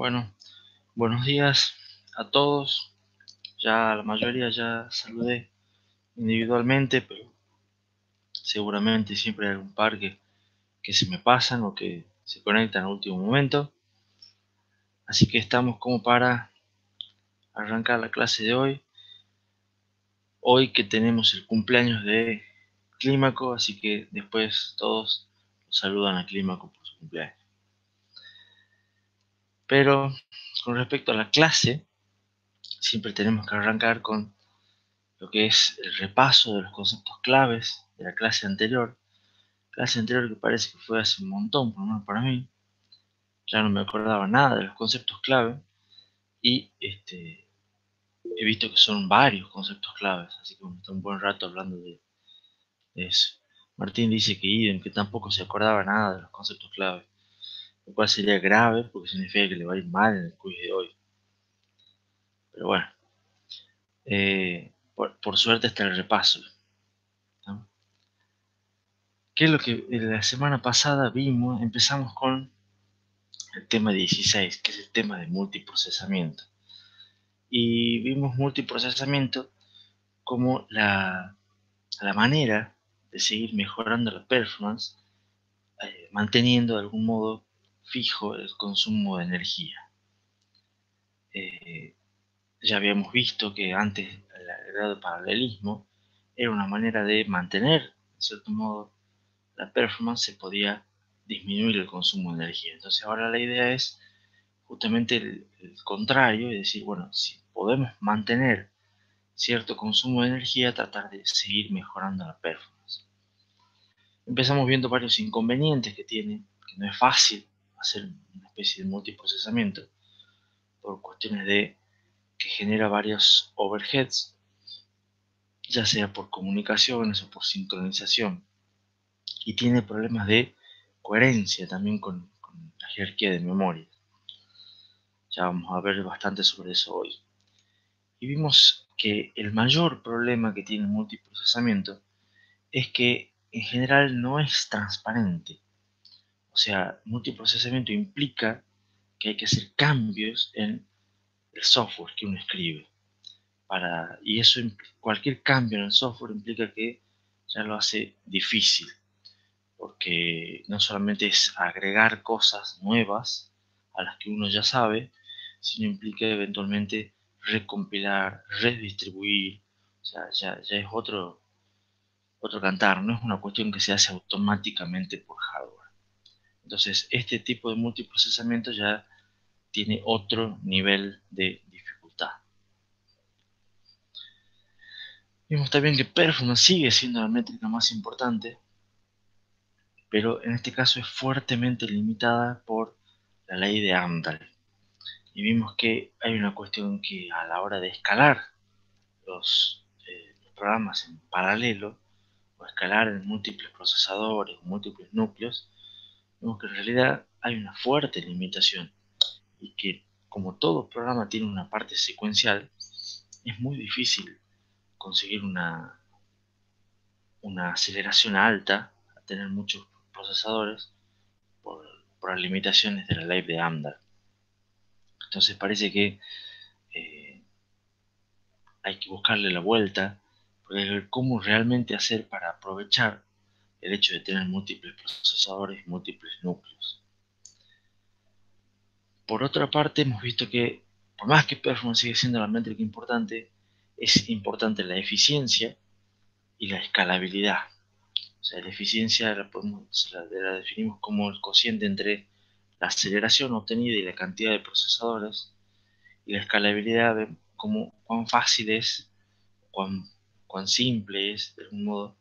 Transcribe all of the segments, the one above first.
Bueno, buenos días a todos. Ya la mayoría ya saludé individualmente, pero seguramente siempre hay algún par que, se me pasan o que se conectan al último momento. Así que estamos como para arrancar la clase de hoy. Hoy que tenemos el cumpleaños de Clímaco, así que después todos saludan a Clímaco por su cumpleaños. Pero con respecto a la clase, siempre tenemos que arrancar con lo que es el repaso de los conceptos claves de la clase anterior. Clase anterior que parece que fue hace un montón, por lo menos para mí. Ya no me acordaba nada de los conceptos clave. Y este, he visto que son varios conceptos claves, así que me un buen rato hablando de, eso. Martín dice que idem, que tampoco se acordaba nada de los conceptos clave lo cual sería grave porque significa que le va a ir mal en el quiz de hoy. Pero bueno, eh, por, suerte está el repaso. ¿Qué es lo que la semana pasada vimos? Empezamos con el tema 16, que es el tema de multiprocesamiento. Y vimos multiprocesamiento como la, la manera de seguir mejorando la performance, eh, manteniendo de algún modo fijo el consumo de energía. Eh, ya habíamos visto que antes el grado paralelismo era una manera de mantener, de cierto modo, la performance, se podía disminuir el consumo de energía. Entonces ahora la idea es justamente el, el contrario, es decir, bueno, si podemos mantener cierto consumo de energía, tratar de seguir mejorando la performance. Empezamos viendo varios inconvenientes que tiene, que no es fácil hacer una especie de multiprocesamiento por cuestiones de que genera varios overheads, ya sea por comunicaciones o por sincronización, y tiene problemas de coherencia también con, la jerarquía de memoria. Ya vamos a ver bastante sobre eso hoy. Y vimos que el mayor problema que tiene el multiprocesamiento es que en general no es transparente. Sea, multiprocesamiento implica que hay que hacer cambios en el software que uno escribe. Para, y eso, cualquier cambio en el software implica que ya lo hace difícil, porque no solamente es agregar cosas nuevas a las que uno ya sabe, sino implica eventualmente recompilar, redistribuir, o sea, ya, ya es otro, otro cantar, no es una cuestión que se hace automáticamente por hardware. Entonces, este tipo de multiprocesamiento ya tiene otro nivel de dificultad. Vimos también que performance sigue siendo la métrica más importante, pero en este caso es fuertemente limitada por la ley de Amdahl. Y vimos que hay una cuestión que a la hora de escalar los, eh, programas en paralelo, o escalar en múltiples procesadores múltiples núcleos, vemos que en realidad hay una fuerte limitación y que como todo programa tiene una parte secuencial, es muy difícil conseguir una, una aceleración alta, a tener muchos procesadores, por, las limitaciones de la ley de Amdahl. Entonces parece que eh, hay que buscarle la vuelta, ver cómo realmente hacer para aprovechar el hecho de tener múltiples procesadores múltiples núcleos. Por otra parte, hemos visto que, por más que performance sigue siendo la métrica importante, es importante la eficiencia y la escalabilidad. O sea, la eficiencia la, la, definimos como el cociente entre la aceleración obtenida y la cantidad de procesadores, y la escalabilidad como cuán fácil es, cuán, cuán simple es, de algún modo,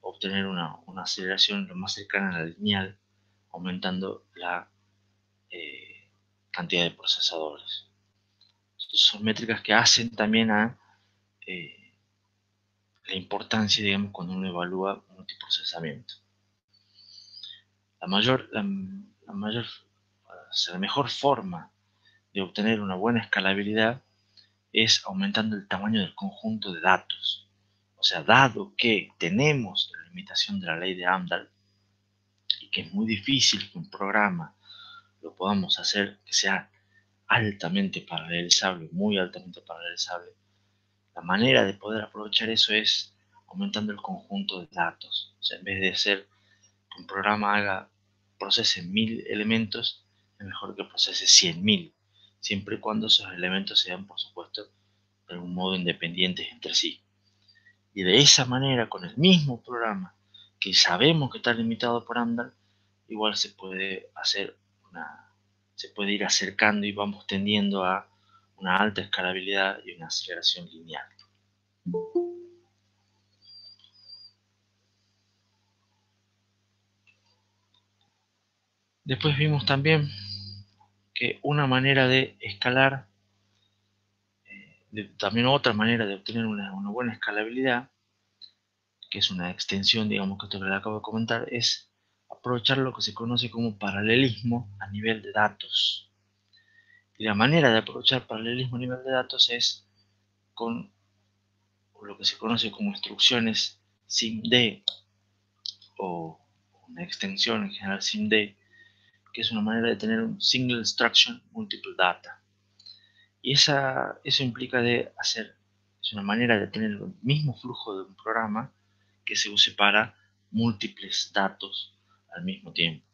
obtener una, aceleración lo más cercana a la lineal, aumentando la eh, cantidad de procesadores. Estas son métricas que hacen también a eh, la importancia, digamos, cuando uno evalúa multiprocesamiento. La mayor, la, mayor, la mejor forma de obtener una buena escalabilidad es aumentando el tamaño del conjunto de datos. O sea, dado que tenemos la limitación de la ley de Amdahl y que es muy difícil que un programa lo podamos hacer que sea altamente paralelizable, muy altamente paralelizable, la manera de poder aprovechar eso es aumentando el conjunto de datos. O sea, en vez de ser que un programa haga, procese mil elementos, es mejor que procese cien mil, siempre y cuando esos elementos sean, por supuesto, de algún modo independientes entre sí. Y de esa manera, con el mismo programa, que sabemos que está limitado por Amdahl, igual se puede hacer una, se puede ir acercando y vamos tendiendo a una alta escalabilidad y una aceleración lineal. Después vimos también que una manera de escalar, también otra manera de obtener una, buena escalabilidad, que es una extensión, digamos, que esto que le acabo de comentar, es aprovechar lo que se conoce como paralelismo a nivel de datos. Y la manera de aprovechar paralelismo a nivel de datos es con lo que se conoce como instrucciones SIMD o una extensión en general SIMD que es una manera de tener un single instruction multiple data. Y esa, eso implica de hacer, es una manera de tener el mismo flujo de un programa que se use para múltiples datos al mismo tiempo.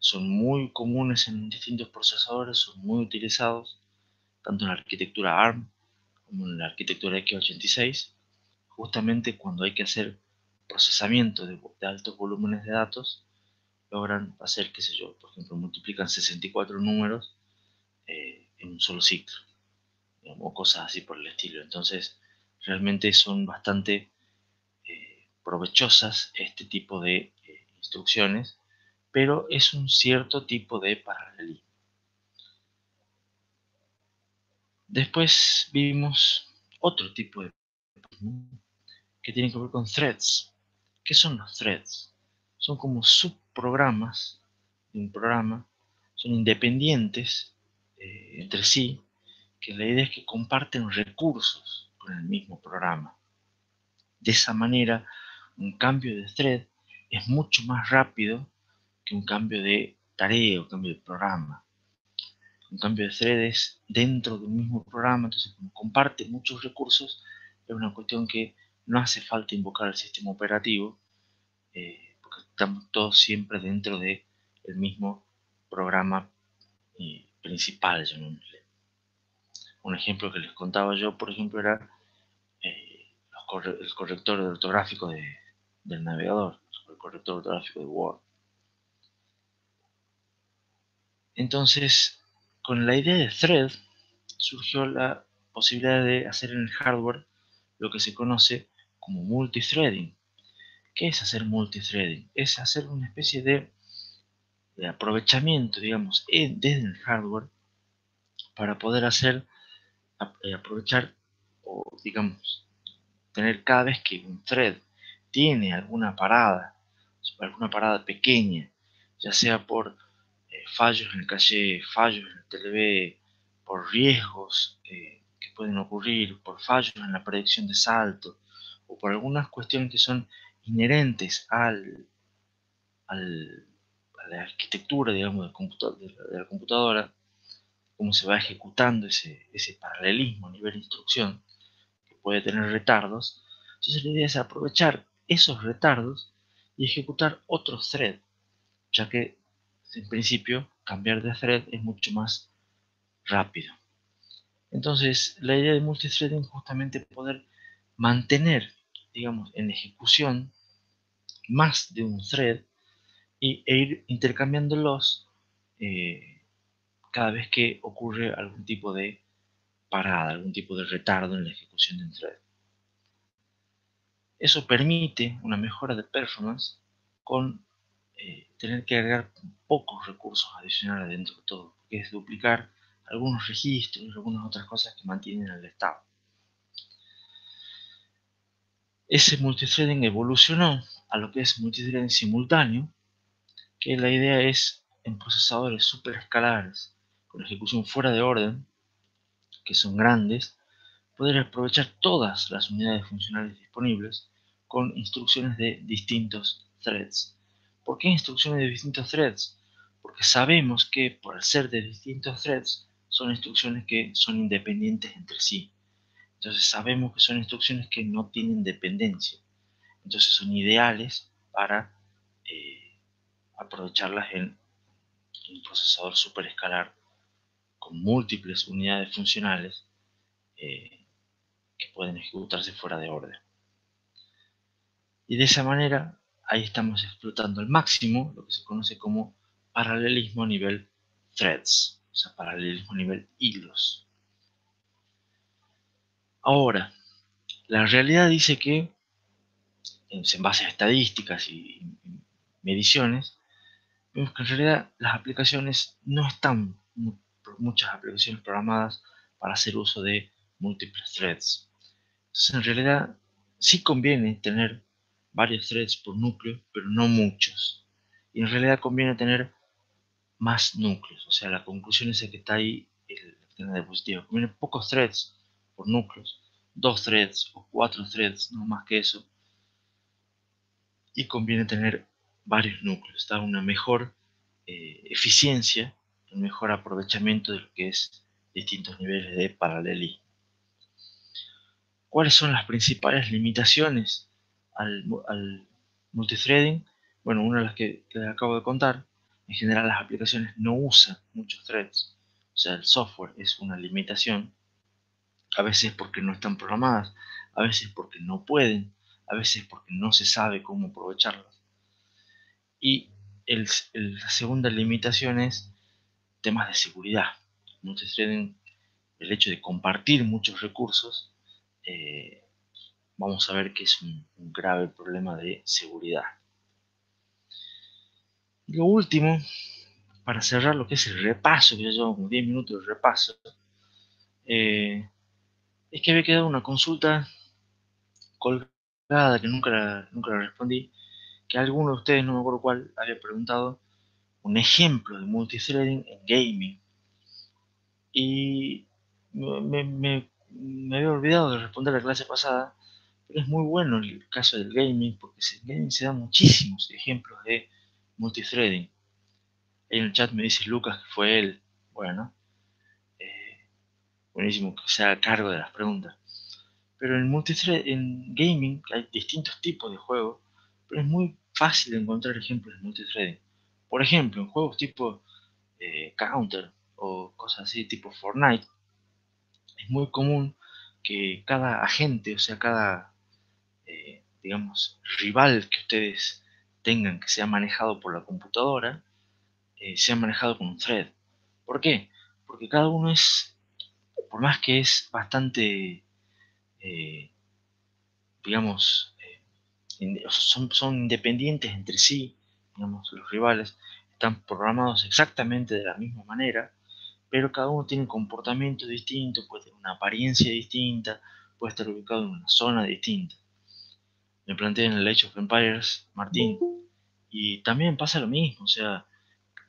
Son muy comunes en distintos procesadores, son muy utilizados tanto en la arquitectura ARM como en la arquitectura x86, justamente cuando hay que hacer procesamiento de, de altos volúmenes de datos logran hacer, qué sé yo, por ejemplo, multiplican 64 números eh, un solo ciclo, o cosas así por el estilo. Entonces, realmente son bastante eh, provechosas este tipo de eh, instrucciones, pero es un cierto tipo de paralelismo. Después vimos otro tipo de que tiene que ver con threads. ¿Qué son los threads? Son como sub programas de un programa son independientes eh, entre sí, que la idea es que comparten recursos con el mismo programa. De esa manera, un cambio de thread es mucho más rápido que un cambio de tarea o cambio de programa. Un cambio de thread es dentro del mismo programa, entonces como comparte muchos recursos, es una cuestión que no hace falta invocar el sistema operativo, eh, estamos todos siempre dentro del el mismo programa eh, principal, Un ejemplo que les contaba yo, por ejemplo, era eh, el corrector ortográfico del navegador, el corrector ortográfico de Word. Entonces, con la idea de thread, surgió la posibilidad de hacer en el hardware lo que se conoce como multithreading. ¿Qué es hacer multithreading? Es hacer una especie de, aprovechamiento, digamos, desde el hardware para poder hacer, eh, aprovechar o, digamos, tener cada vez que un thread tiene alguna parada, alguna parada pequeña, ya sea por eh, fallos en el caché, fallos en el TLB, por riesgos eh, que pueden ocurrir, por fallos en la predicción de salto, o por algunas cuestiones que son inherentes al, a la arquitectura, digamos, de, la computadora, cómo se va ejecutando ese, ese paralelismo a nivel de instrucción, puede tener retardos. Entonces la idea es aprovechar esos retardos y ejecutar otros thread, ya que en principio cambiar de thread es mucho más rápido. Entonces la idea de multithreading es justamente poder mantener digamos, en ejecución más de un thread y, e ir intercambiándolos eh, cada vez que ocurre algún tipo de parada, algún tipo de retardo en la ejecución de un thread. Eso permite una mejora de performance con eh, tener que agregar pocos recursos adicionales dentro de todo, que es duplicar algunos registros y algunas otras cosas que mantienen el estado. Ese multithreading evolucionó a lo que es multithreading simultáneo, que la idea es en procesadores super escalares con ejecución fuera de orden, que son grandes, poder aprovechar todas las unidades funcionales disponibles con instrucciones de distintos threads. ¿Por qué instrucciones de distintos threads? Porque sabemos que por ser de distintos threads son instrucciones que son independientes entre sí. Entonces sabemos que son instrucciones que no tienen dependencia. Entonces son ideales para aprovecharlas en un procesador superescalar con múltiples unidades funcionales eh, que pueden ejecutarse fuera de orden. Y de esa manera, ahí estamos explotando al máximo lo que se conoce como paralelismo a nivel threads, o sea, paralelismo a nivel hilos. Ahora, la realidad dice que, en base a estadísticas y mediciones, vemos que en realidad las aplicaciones no están, muchas aplicaciones programadas para hacer uso de múltiples threads. Entonces, en realidad, sí conviene tener varios threads por núcleo, pero no muchos. Y en realidad conviene tener más núcleos. O sea, la conclusión es que está ahí el, el diapositiva. Conviene pocos threads por núcleos, dos threads o cuatro threads, no más que eso. Y conviene tener varios núcleos, da una mejor eh, eficiencia, un mejor aprovechamiento de lo que es distintos niveles de paralelismo. ¿Cuáles son las principales limitaciones al, multithreading? Bueno, una de las que, que acabo de contar, en general las aplicaciones no usan muchos threads, o sea, el software es una limitación, a veces porque no están programadas, a veces porque no pueden, a veces porque no se sabe cómo aprovecharlas. Y la segunda limitación es temas de seguridad. Multithreading, el hecho de compartir muchos recursos, eh, vamos a ver que es un, grave problema de seguridad. lo último, para cerrar lo que es el repaso, que ya llevamos como 10 minutos de repaso, eh, es que había quedado una consulta colgada que nunca nunca la respondí, que alguno de ustedes, no me acuerdo cuál, había preguntado un ejemplo de multithreading en gaming. Y me, había olvidado de responder la clase pasada, pero es muy bueno el caso del gaming, porque en gaming se dan muchísimos ejemplos de multithreading. En el chat me dice Lucas que fue él. Bueno, eh, buenísimo que se haga cargo de las preguntas. Pero en multithreading, en gaming hay distintos tipos de juegos pero es muy fácil encontrar ejemplos de multithreading. Por ejemplo, en juegos tipo eh, Counter o cosas así tipo Fortnite, es muy común que cada agente, o sea, cada, eh, digamos, rival que ustedes tengan que sea manejado por la computadora, eh, sea manejado con un thread. ¿Por qué? Porque cada uno es, por más que es bastante, digamos, son, son independientes entre sí, digamos, los rivales están programados exactamente de la misma manera, pero cada uno tiene un comportamiento distinto, puede tener una apariencia distinta, puede estar ubicado en una zona distinta. Me planteé en el Age of Empires, Martín, y también pasa lo mismo, o sea,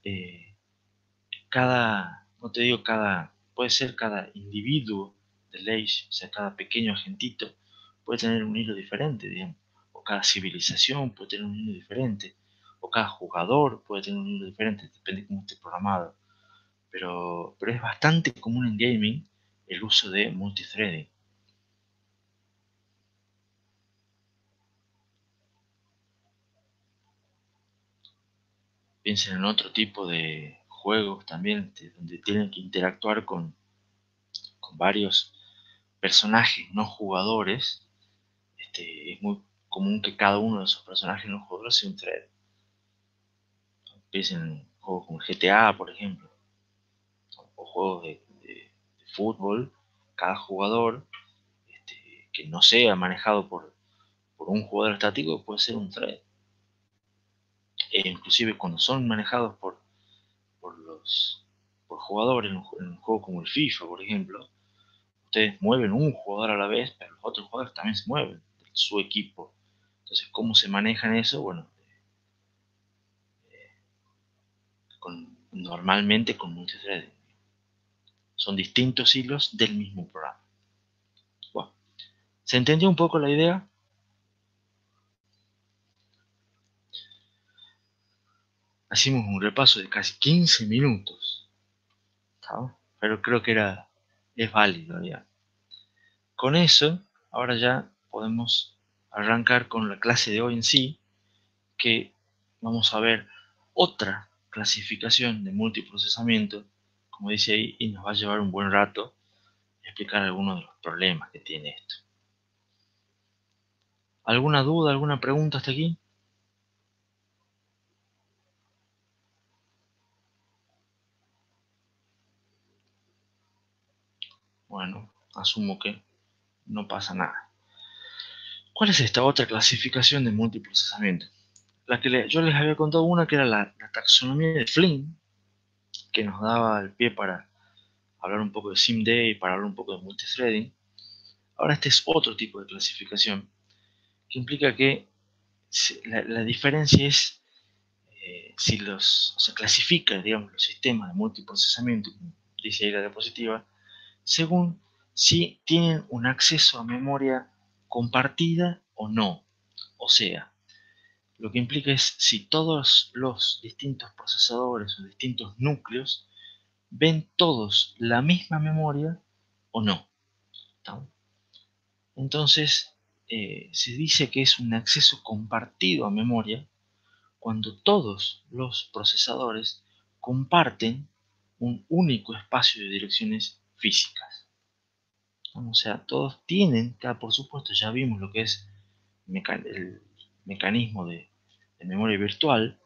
eh, cada, no te digo cada, puede ser cada individuo del Age, o sea, cada pequeño agentito, puede tener un hilo diferente, digamos cada civilización puede tener un hilo diferente, o cada jugador puede tener un hilo diferente, depende de cómo esté programado. Pero, pero es bastante común en gaming el uso de multithreading. Piensen en otro tipo de juegos también, este, donde tienen que interactuar con, con varios personajes no jugadores. Este, es muy común que cada uno de esos personajes en un juego sea un thread. Piensen en juegos como GTA, por ejemplo, o juegos de, fútbol, cada jugador este, que no sea manejado por, un jugador estático puede ser un thread. E inclusive cuando son manejados por, por los por jugadores en un, juego como el FIFA, por ejemplo, ustedes mueven un jugador a la vez, pero los otros jugadores también se mueven, su equipo entonces, ¿cómo se manejan eso? Bueno, eh, normalmente con multithreading. Son distintos hilos del mismo programa. Bueno, ¿se entendió un poco la idea? Hacemos un repaso de casi 15 minutos. pero creo que era, es válido ya. Con eso, ahora ya podemos arrancar con la clase de hoy en sí, que vamos a ver otra clasificación de multiprocesamiento, como dice ahí, y nos va a llevar un buen rato explicar algunos de los problemas que tiene esto. ¿Alguna duda, alguna pregunta hasta aquí? Bueno, asumo que no pasa nada. ¿Cuál es esta otra clasificación de multiprocesamiento? La que yo les había contado una que era la, taxonomía de Flynn, que nos daba el pie para hablar un poco de SIMD para hablar un poco de multithreading. Ahora este es otro tipo de clasificación que implica que la, diferencia es eh, si los, se clasifica, digamos, los sistemas de multiprocesamiento, dice ahí la diapositiva, según si tienen un acceso a memoria compartida o no. O sea, lo que implica es si todos los distintos procesadores o distintos núcleos ven todos la misma memoria o no. Entonces, eh, se dice que es un acceso compartido a memoria cuando todos los procesadores comparten un único espacio de direcciones físicas. O sea, todos tienen, por supuesto ya vimos lo que es el mecanismo de, memoria virtual,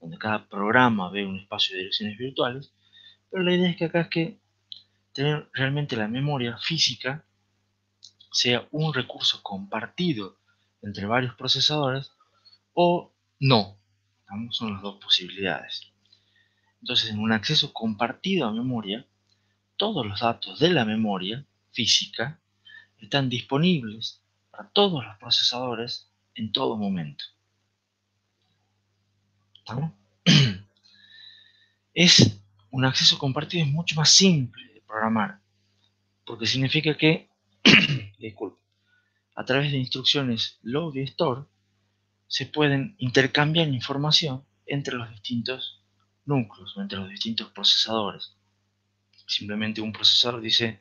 donde cada programa ve un espacio de direcciones virtuales, pero la idea es que acá es que tener realmente la memoria física sea un recurso compartido entre varios procesadores o no. Son las dos posibilidades. Entonces, en un acceso compartido a memoria, todos los datos de la memoria física están disponibles para todos los procesadores en todo momento. Es un acceso compartido es mucho más simple de programar, porque significa que, disculpe, a través de instrucciones load y store se pueden intercambiar información entre los distintos núcleos entre los distintos procesadores. Simplemente un procesador dice,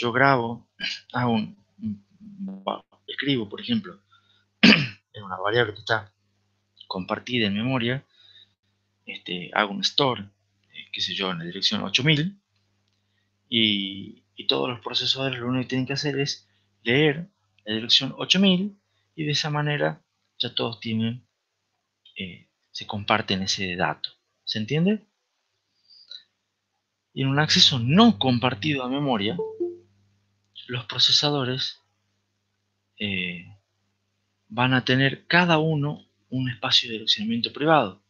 yo grabo, hago un, escribo, por ejemplo, en una variable que está compartida en memoria, este, hago un store, eh, qué sé yo, en la dirección 8000, y, todos los procesadores lo único que tienen que hacer es leer la dirección 8000 y de esa manera ya todos tienen, eh, se comparten ese dato. ¿Se entiende? Y en un acceso no compartido a memoria, los procesadores eh, van a tener cada uno un espacio de direccionamiento privado.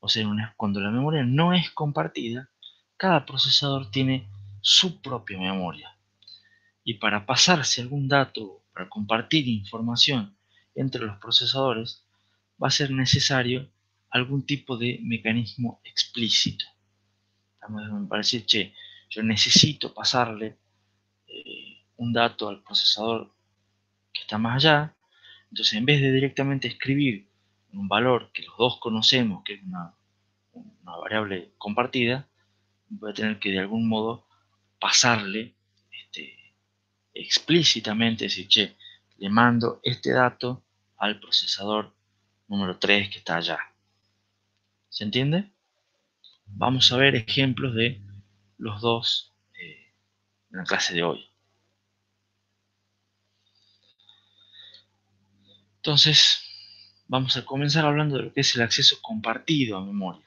O sea, cuando la memoria no es compartida, cada procesador tiene su propia memoria. Y para pasarse algún dato, para compartir información entre los procesadores, va a ser necesario algún tipo de mecanismo explícito. Me parece, che, yo necesito pasarle eh, un dato al procesador que está más allá. Entonces, en vez de directamente escribir un valor que los dos conocemos, que es una, variable compartida, voy a tener que de algún modo pasarle este, explícitamente, decir, che, le mando este dato al procesador número 3 que está allá. ¿Se entiende? Vamos a ver ejemplos de los dos eh, en la clase de hoy. Entonces, vamos a comenzar hablando de lo que es el acceso compartido a memoria.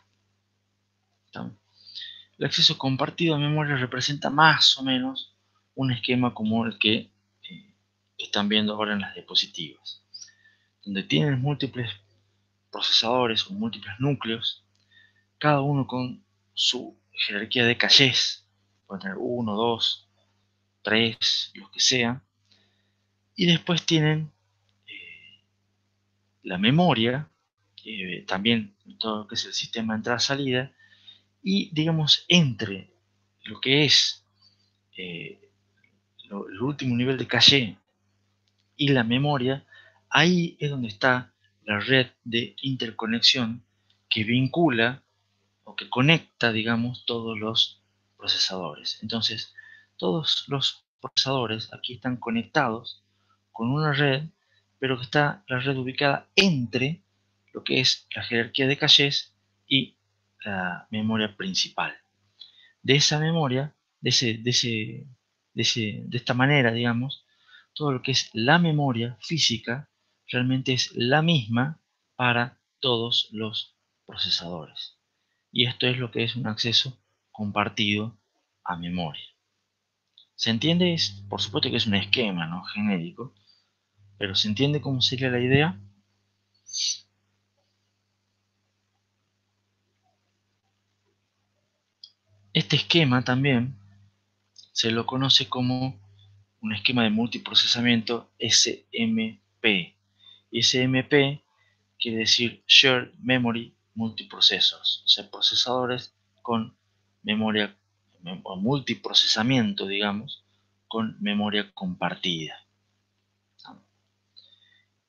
El acceso compartido a memoria representa más o menos un esquema como el que eh, están viendo ahora en las diapositivas, donde tienen múltiples procesadores o múltiples núcleos, cada uno con su jerarquía de cachés, pueden tener uno, dos, tres, los que sea, y después tienen la memoria, también todo lo que es el sistema entrada-salida, y digamos entre lo que es eh, el último nivel de caché y la memoria, ahí es donde está la red de interconexión que vincula o que conecta, digamos, todos los procesadores. Entonces, todos los procesadores aquí están conectados con una red, pero que está la red ubicada entre lo que es la jerarquía de caches y la memoria principal. De esa memoria, de, ese, de, ese, de, de esta manera, digamos, todo lo que es la memoria física realmente es la misma para todos los procesadores. Y esto es lo que es un acceso compartido a memoria. ¿Se entiende? por supuesto que es un esquema ¿no? genérico, pero ¿se entiende cómo sería la idea? Este esquema también se lo conoce como un esquema de multiprocesamiento SMP. SMP quiere decir Shared Memory Multiprocessors, o sea, procesadores con memoria o multiprocesamiento, digamos, con memoria compartida.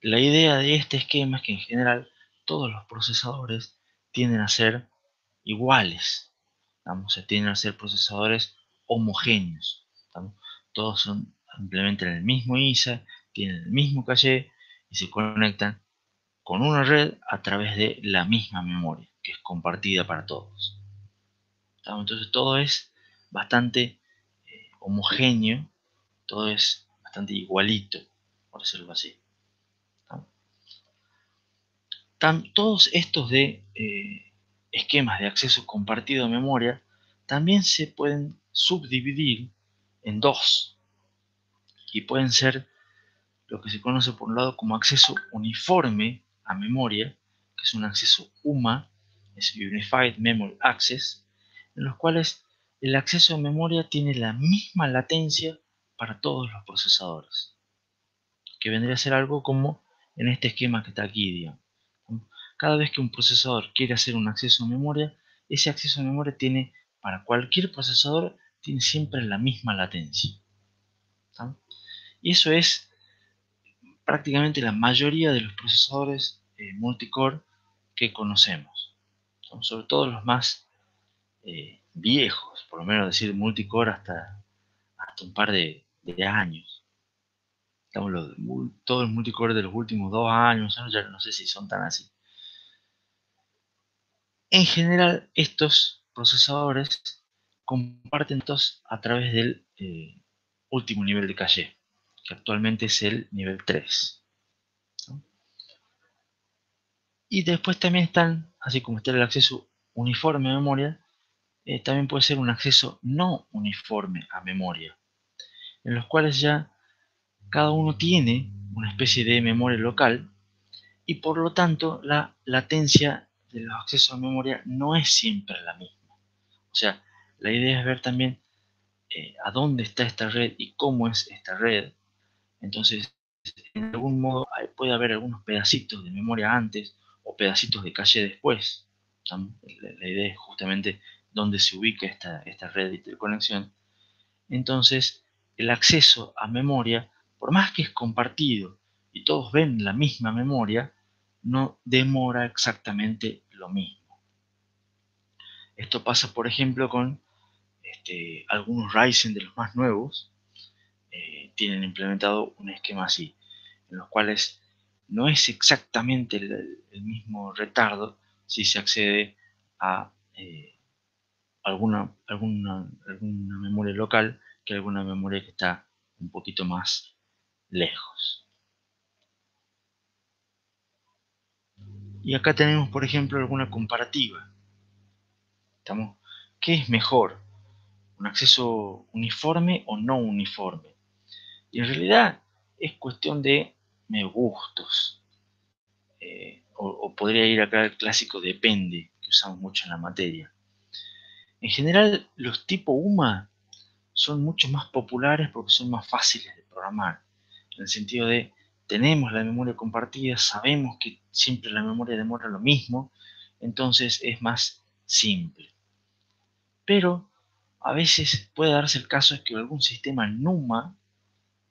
La idea de este esquema es que en general todos los procesadores tienden a ser iguales, se tienden a ser procesadores homogéneos. Todos son implementan el mismo ISA, tienen el mismo caché y se conectan con una red a través de la misma memoria, que es compartida para todos. Entonces todo es bastante eh, homogéneo, todo es bastante igualito, por decirlo así. Todos estos de eh, esquemas de acceso compartido a memoria también se pueden subdividir en dos y pueden ser lo que se conoce por un lado como acceso uniforme a memoria, que es un acceso UMA, es Unified Memory Access, en los cuales el acceso a memoria tiene la misma latencia para todos los procesadores, que vendría a ser algo como en este esquema que está aquí, digamos. Cada vez que un procesador quiere hacer un acceso a memoria, ese acceso a memoria tiene, para cualquier procesador, tiene siempre la misma latencia. Y eso es prácticamente la mayoría de los procesadores eh, multicore que conocemos. sobre todo los más eh, viejos, por lo menos decir multicore hasta, hasta un par de, años. Estamos los, todos los multicore de los últimos dos años, ya no sé si son tan así. En general, estos procesadores comparten todos a través del eh, último nivel de calle, que actualmente es el nivel 3. Y después también están, así como está el acceso uniforme a memoria, eh, también puede ser un acceso no uniforme a memoria, en los cuales ya cada uno tiene una especie de memoria local y por lo tanto la latencia de los accesos a memoria no es siempre la misma. O sea, la idea es ver también eh, a dónde está esta red y cómo es esta red. Entonces, en algún modo puede haber algunos pedacitos de memoria antes o pedacitos de calle después. La, idea es justamente dónde se ubica esta, esta red de interconexión. Entonces, el acceso a memoria, por más que es compartido y todos ven la misma memoria, no demora exactamente lo mismo. Esto pasa, por ejemplo, con este, algunos Ryzen de los más nuevos eh, tienen implementado un esquema así, en los cuales no es exactamente el, mismo retardo si se accede a eh, alguna, alguna, alguna memoria local que alguna memoria que está un poquito más lejos. Y acá tenemos, por ejemplo, alguna comparativa. ¿Estamos? ¿Qué es mejor? un acceso uniforme o no uniforme. Y en realidad es cuestión de me gustos. Eh, o, podría ir acá el clásico depende, que usamos mucho en la materia. En general, los tipo UMA son mucho más populares porque son más fáciles de programar. En el sentido de, tenemos la memoria compartida, sabemos que siempre la memoria demora lo mismo, entonces es más simple. Pero a veces puede darse el caso de que algún sistema NUMA,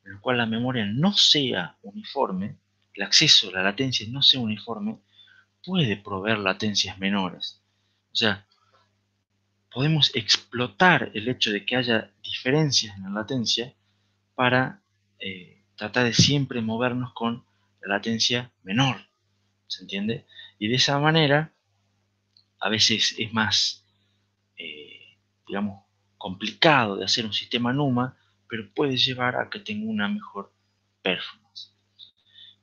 en el cual la memoria no sea uniforme, el acceso, la latencia no sea uniforme, puede proveer latencias menores. O sea, podemos explotar el hecho de que haya diferencias en la latencia para eh, tratar de siempre movernos con la latencia menor. ¿Se entiende? Y de esa manera, a veces es más, eh, digamos, complicado de hacer un sistema NUMA, pero puede llevar a que tenga una mejor performance.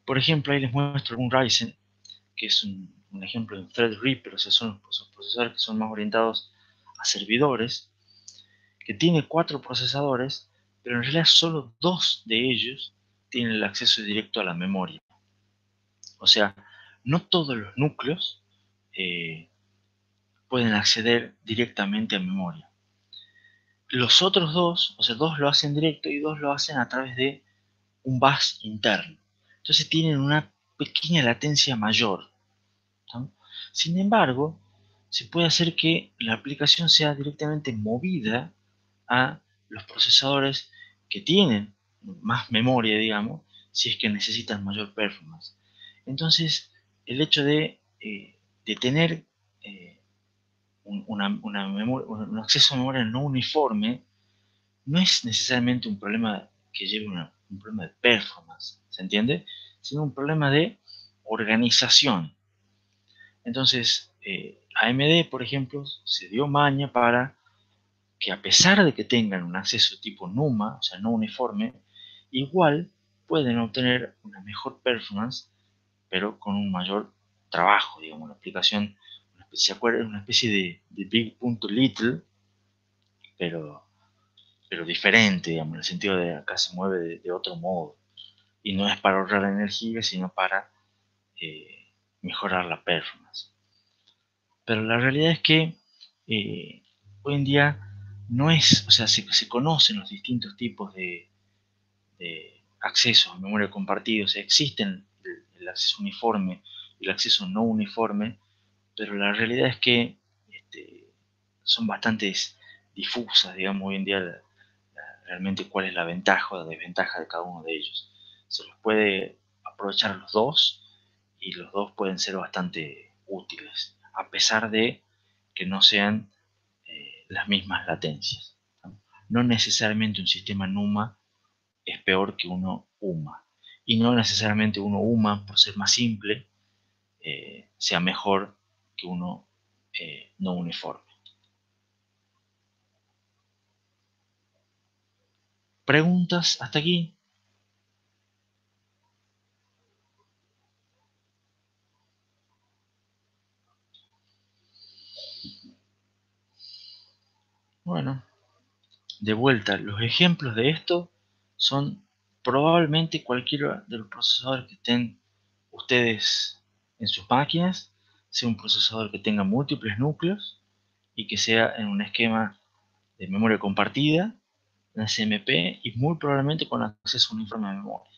Por ejemplo, ahí les muestro un Ryzen, que es un, ejemplo de un Threadripper, o sea, son los procesadores que son más orientados a servidores, que tiene cuatro procesadores, pero en realidad solo dos de ellos tienen el acceso directo a la memoria. O sea, no todos los núcleos eh, pueden acceder directamente a memoria. Los otros dos, o sea, dos lo hacen directo y dos lo hacen a través de un bus interno. Entonces tienen una pequeña latencia mayor. Sin embargo, se puede hacer que la aplicación sea directamente movida a los procesadores que tienen más memoria, digamos, si es que necesitan mayor performance. Entonces, el hecho de, eh, tener eh, un, acceso a memoria no uniforme no es necesariamente un problema que lleve un problema de performance, ¿se entiende? Sino un problema de organización. Entonces, eh, AMD, por ejemplo, se dio maña para que a pesar de que tengan un acceso tipo NUMA, o sea, no uniforme, igual pueden obtener una mejor performance, pero con un mayor trabajo, digamos, la aplicación, una especie, una especie de, de big.little, pero, pero diferente, digamos, en el sentido de acá se mueve de, otro modo. Y no es para ahorrar energía, sino para eh, mejorar la performance. Pero la realidad es que eh, hoy en día no es, o sea, se, conocen los distintos tipos de, de accesos a memoria compartida, o existen el acceso uniforme el acceso no uniforme, pero la realidad es que este, son bastante difusas, digamos, hoy en día realmente cuál es la ventaja o la desventaja de cada uno de ellos. Se los puede aprovechar los dos y los dos pueden ser bastante útiles, a pesar de que no sean eh, las mismas latencias. No necesariamente un sistema NUMA es peor que uno UMA. Y no necesariamente uno UMA, por ser más simple, eh, sea mejor que uno eh, no uniforme. ¿Preguntas hasta aquí? Bueno, de vuelta, los ejemplos de esto son probablemente cualquiera de los procesadores que estén ustedes en sus máquinas sea un procesador que tenga múltiples núcleos y que sea en un esquema de memoria compartida, en SMP y muy probablemente con acceso uniforme a memoria.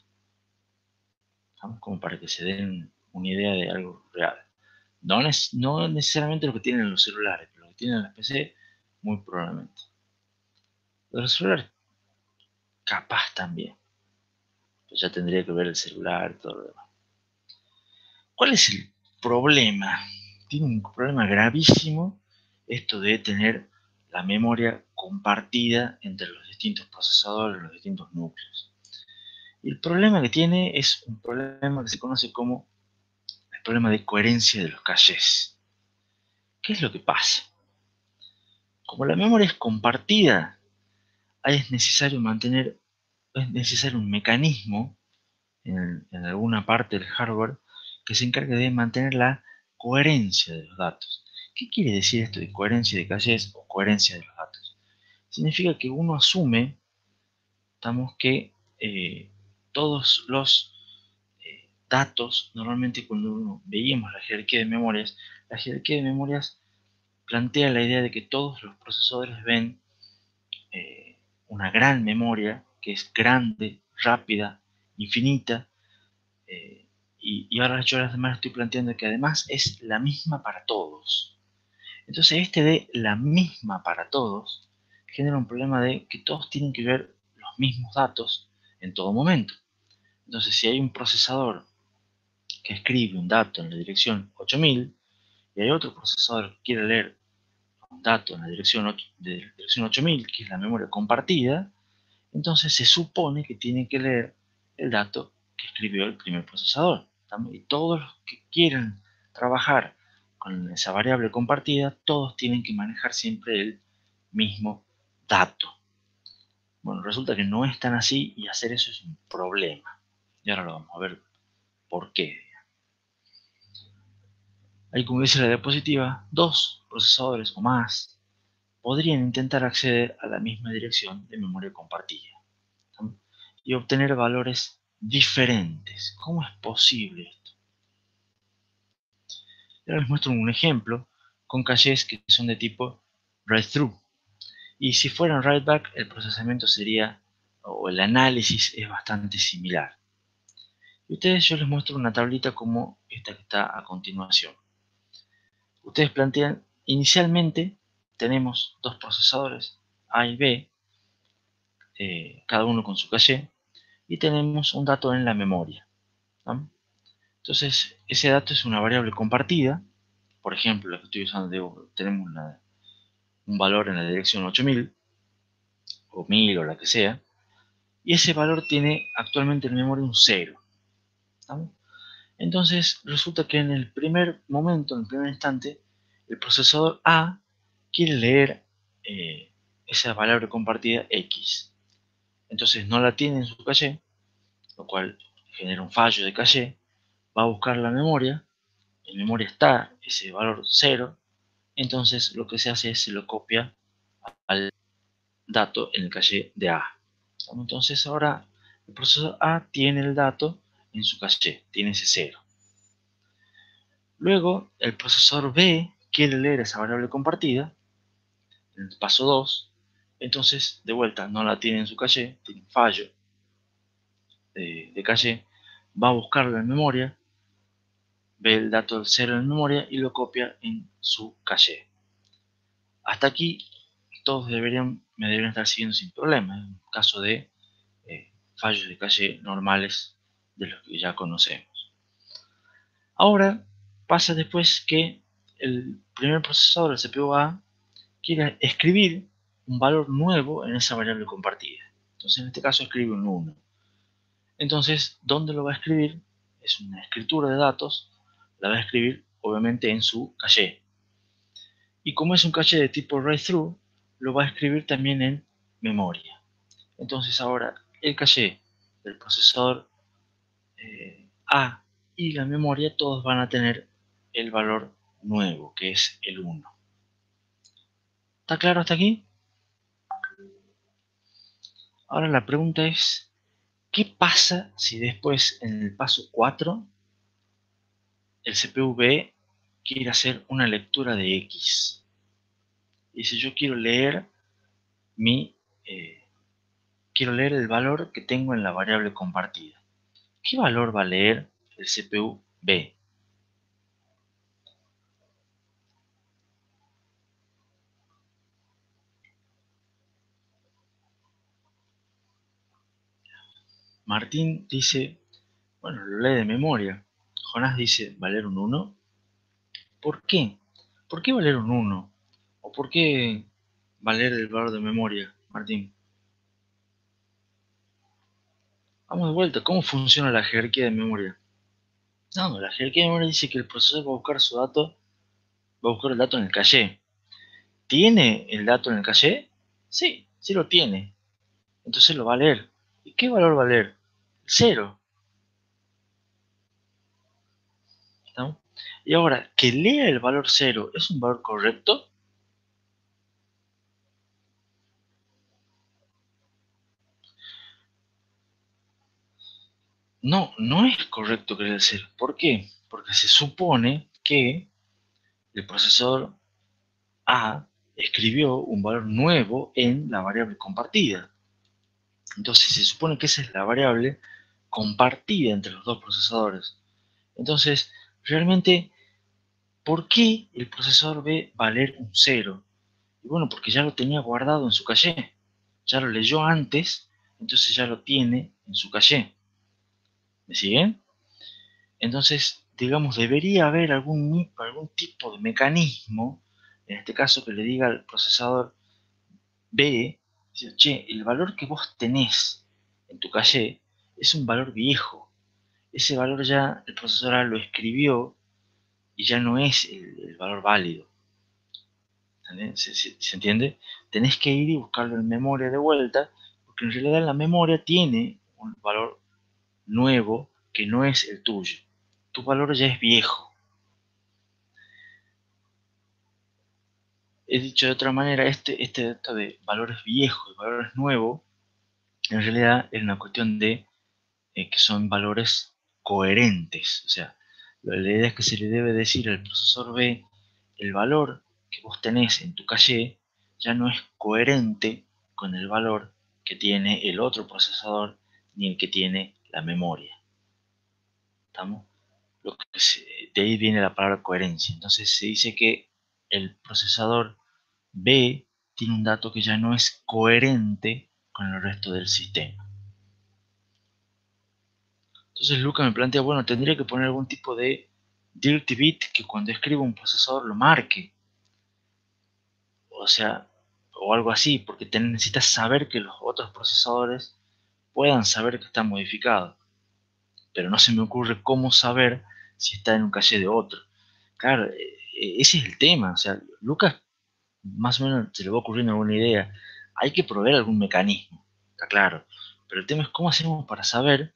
Como para que se den una idea de algo real. No, no necesariamente lo que tienen los celulares, pero lo que tienen las PC, muy probablemente. Los celulares, capaz también. Pues ya tendría que ver el celular todo lo demás. ¿Cuál es el problema? Tiene un problema gravísimo esto de tener la memoria compartida entre los distintos procesadores, los distintos núcleos. Y el problema que tiene es un problema que se conoce como el problema de coherencia de los caches. ¿Qué es lo que pasa? Como la memoria es compartida, es necesario mantener, es necesario un mecanismo en, en alguna parte del hardware que se encargue de mantener la coherencia de los datos. ¿Qué quiere decir esto de coherencia de calles o coherencia de los datos? Significa que uno asume estamos, que eh, todos los eh, datos, normalmente cuando uno veíamos la jerarquía de memorias, la jerarquía de memorias plantea la idea de que todos los procesadores ven eh, una gran memoria que es grande, rápida, infinita, y, ahora yo además estoy planteando que además es la misma para todos. Entonces este de la misma para todos genera un problema de que todos tienen que ver los mismos datos en todo momento. Entonces si hay un procesador que escribe un dato en la dirección 8000 y hay otro procesador que quiere leer un dato en la dirección, de dirección 8000, que es la memoria compartida, entonces se supone que tiene que leer el dato que escribió el primer procesador. Y todos los que quieren trabajar con esa variable compartida, todos tienen que manejar siempre el mismo dato. Bueno, resulta que no es tan así y hacer eso es un problema. Y ahora lo vamos a ver por qué. Como dice la diapositiva, dos procesadores o más podrían intentar acceder a la misma dirección de memoria compartida y obtener valores diferentes. ¿Cómo es posible esto? Ahora les muestro un ejemplo con caches que son de tipo write-through. Y si fueran write-back, el procesamiento sería, o el análisis es bastante similar. Y ustedes yo les muestro una tablita como esta que está a continuación. Ustedes plantean, inicialmente tenemos dos procesadores A y B, eh, cada uno con su caché, y tenemos un dato en la memoria. Entonces, ese dato es una variable compartida. Por ejemplo, la que estoy usando, tenemos un valor en la dirección 8000 o 1000 o la que sea. Y ese valor tiene actualmente en memoria un 0. Entonces, resulta que en el primer momento, en el primer instante, el procesador A quiere leer eh, esa variable compartida X. Entonces no la tiene en su caché, lo cual genera un fallo de caché. Va a buscar la memoria, en memoria está ese valor 0, entonces lo que se hace es se lo copia al dato en el caché de A. Entonces ahora el procesador A tiene el dato en su caché, tiene ese 0. Luego el procesador B quiere leer esa variable compartida, en el paso 2, entonces de vuelta no la tiene en su caché, tiene fallo de, de caché, va a buscarlo en memoria, ve el dato del 0 en memoria y lo copia en su caché. Hasta aquí todos deberían, me deberían estar siguiendo sin problema, en caso de eh, fallos de caché normales de los que ya conocemos. Ahora pasa después que el primer procesador, el CPU A, quiere escribir un valor nuevo en esa variable compartida. Entonces, en este caso, escribe un 1. Entonces, ¿dónde lo va a escribir? Es una escritura de datos, la va a escribir obviamente en su caché. Y como es un caché de tipo write-through, lo va a escribir también en memoria. Entonces ahora el caché del procesador eh, A y la memoria todos van a tener el valor nuevo, que es el 1. ¿Está claro hasta aquí? Ahora la pregunta es, ¿qué pasa si después en el paso 4 el CPU B quiere hacer una lectura de X? Y si yo quiero leer mi, eh, quiero leer el valor que tengo en la variable compartida. ¿Qué valor va a leer el CPU B? Martín dice, bueno, lo lee de memoria. Jonás dice, ¿valer un 1? ¿Por qué? ¿Por qué valer un 1? ¿O por qué valer el valor de memoria, Martín? Vamos de vuelta, ¿cómo funciona la jerarquía de memoria? No, la jerarquía de memoria dice que el procesador va a buscar su dato, va a buscar el dato en el caché. ¿Tiene el dato en el caché? Sí, sí lo tiene. Entonces lo va a leer. ¿Y qué valor va a leer? cero. Y ahora, que lea el valor cero, ¿es un valor correcto? No, no es correcto que lea el cero. ¿Por qué? Porque se supone que el procesador A escribió un valor nuevo en la variable compartida. Entonces se supone que esa es la variable compartida entre los dos procesadores. Entonces, realmente, ¿por qué el procesador ve valer un 0? Y bueno, porque ya lo tenía guardado en su caché. Ya lo leyó antes, entonces ya lo tiene en su caché. ¿Me siguen? Entonces, digamos, debería haber algún, algún tipo de mecanismo en este caso que le diga al procesador B, che, el valor que vos tenés en tu calle es un valor viejo. Ese valor ya el procesador lo escribió y ya no es el, valor válido. ¿Se, se, entiende? Tenés que ir y buscarlo en memoria de vuelta, porque en realidad la memoria tiene un valor nuevo que no es el tuyo. Tu valor ya es viejo. He dicho de otra manera, este, este dato de valores viejos y valores nuevos, en realidad es una cuestión de eh, que son valores coherentes. O sea, la idea es que se le debe decir al procesor B, el valor que vos tenés en tu calle ya no es coherente con el valor que tiene el otro procesador ni el que tiene la memoria. ¿Estamos? De ahí viene la palabra coherencia. Entonces se dice que el procesador B tiene un dato que ya no es coherente con el resto del sistema. Entonces Luca me plantea, bueno, tendría que poner algún tipo de dirty bit que cuando escriba un procesador lo marque. O sea, o algo así, porque necesitas saber que los otros procesadores puedan saber que está modificado. Pero no se me ocurre cómo saber si está en un caché de otro. Claro, e, e, ese es el tema. O sea, Lucas más o menos se le va ocurriendo alguna idea. Hay que proveer algún mecanismo, está claro. Pero el tema es cómo hacemos para saber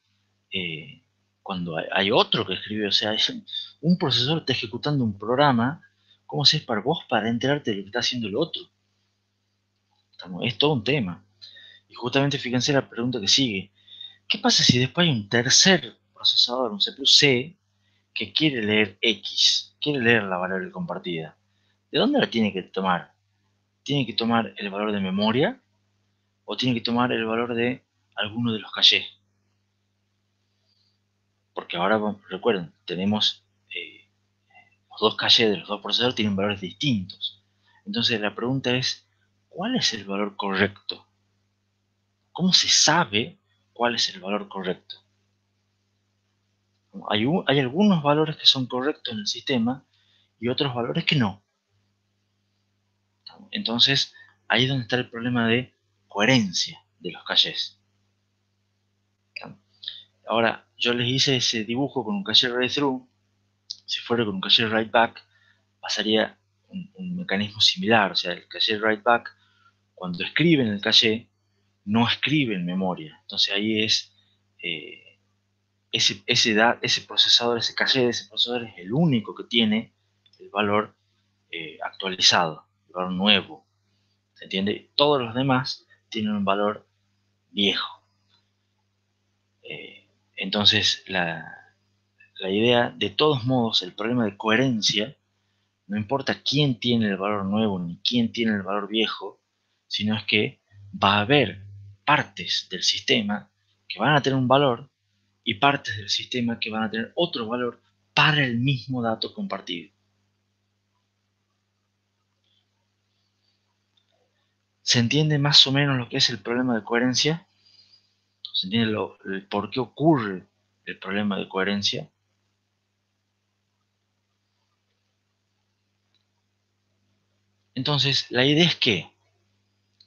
eh, cuando hay, otro que escribió. O sea, un procesador está ejecutando un programa. ¿Cómo haces para vos para enterarte de lo que está haciendo el otro? Es todo un tema. Y justamente fíjense la pregunta que sigue. ¿Qué pasa si después hay un tercer procesador, un CPU C, que quiere leer X, quiere leer la variable compartida? ¿De dónde la tiene que tomar? ¿Tiene que tomar el valor de memoria o tiene que tomar el valor de alguno de los cachés? Porque ahora, recuerden, tenemos eh, los dos cachés de los dos procesadores tienen valores distintos. Entonces la pregunta es, ¿cuál es el valor correcto? ¿Cómo se sabe cuál es el valor correcto? Hay, algunos valores que son correctos en el sistema y otros valores que no. Entonces, ahí es donde está el problema de coherencia de los cachés. Ahora, yo les hice ese dibujo con un caché write through. Si fuera con un caché write back, pasaría un, mecanismo similar. O sea, el caché write back, cuando escribe en el caché, no escribe en memoria. Entonces ahí es eh, ese, ese, ese, procesador, ese caché de ese procesador es el único que tiene el valor eh, actualizado, el valor nuevo. ¿Se entiende? Todos los demás tienen un valor viejo. Eh, entonces la, la idea, de todos modos, el problema de coherencia, no importa quién tiene el valor nuevo ni quién tiene el valor viejo, sino es que va a haber partes del sistema que van a tener un valor y partes del sistema que van a tener otro valor para el mismo dato compartido. ¿Se entiende más o menos lo que es el problema de coherencia? ¿Se entiende por qué ocurre el problema de coherencia? Entonces, la idea es que,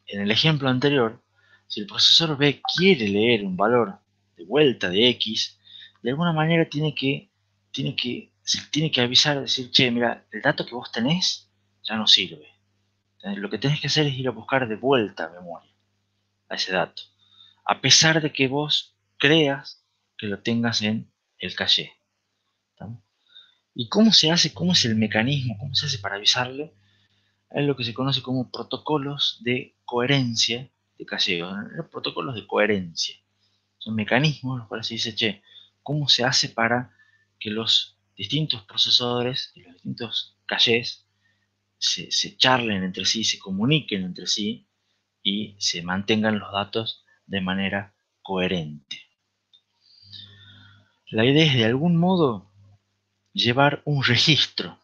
en el ejemplo anterior, si el procesador B quiere leer un valor de vuelta de X, de alguna manera tiene que, tiene que, tiene que avisar, decir, che, mira, el dato que vos tenés ya no sirve. lo que tenés que hacer es ir a buscar de vuelta memoria a ese dato. A pesar de que vos creas que lo tengas en el caché. ¿Y cómo se hace? ¿Cómo es el mecanismo? ¿Cómo se hace para avisarle? Es lo que se conoce como protocolos de coherencia de cacheo, los protocolos de coherencia. Son mecanismos los cuales se dice, che, ¿cómo se hace para que los distintos procesadores y los distintos se, se charlen entre sí, se comuniquen entre sí y se mantengan los datos de manera coherente? La idea es de algún modo llevar un registro,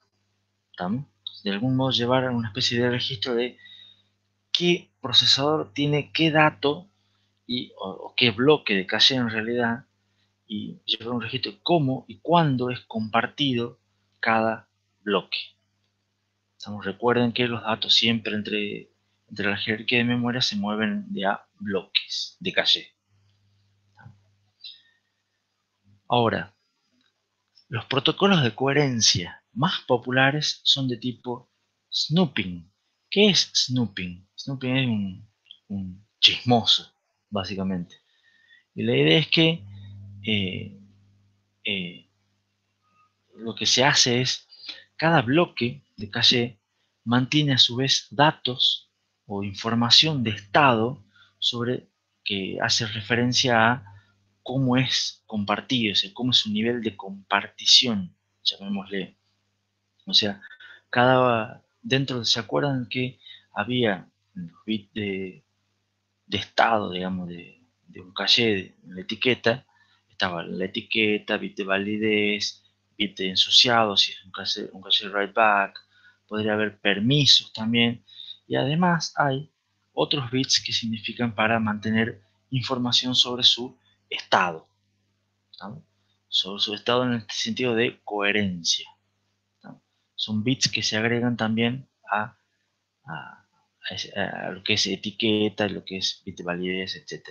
de algún modo llevar una especie de registro de qué procesador tiene qué dato y, o, qué bloque de caché en realidad y llevar un registro de cómo y cuándo es compartido cada bloque. recuerden que los datos siempre entre, entre la jerarquía de memoria se mueven de a bloques de caché. Ahora, los protocolos de coherencia más populares son de tipo snooping. ¿Qué es snooping? Snooping es un, chismoso, básicamente. Y la idea es que eh, eh, lo que se hace es, cada bloque de calle mantiene a su vez datos o información de estado sobre que hace referencia a cómo es compartido, o cómo es su nivel de compartición, llamémosle. O sea, cada dentro, ¿se acuerdan que había los bits de, estado, digamos, de, un caché, de la etiqueta? Estaba la etiqueta, bit de validez, bit de ensuciado, si es un caché, un caché write back, podría haber permisos también, y además hay otros bits que significan para mantener información sobre su estado. Sobre su estado en el sentido de coherencia. Son bits que se agregan también a, lo que es etiqueta, lo que es bit de validez, etc.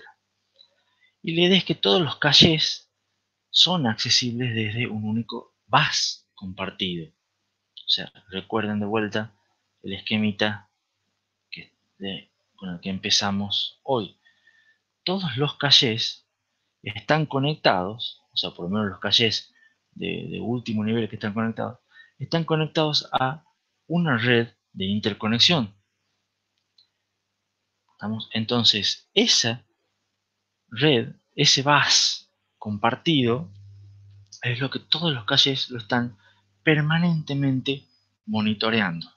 Y la idea es que todos los caches son accesibles desde un único bus compartido. O sea, recuerden de vuelta el esquemita que, con el que empezamos hoy. Todos los caches están conectados, o sea, por lo menos los calles de, último nivel que están conectados, están conectados a una red de interconexión. Entonces, esa red, ese bus compartido, es lo que todos los calles lo están permanentemente monitoreando.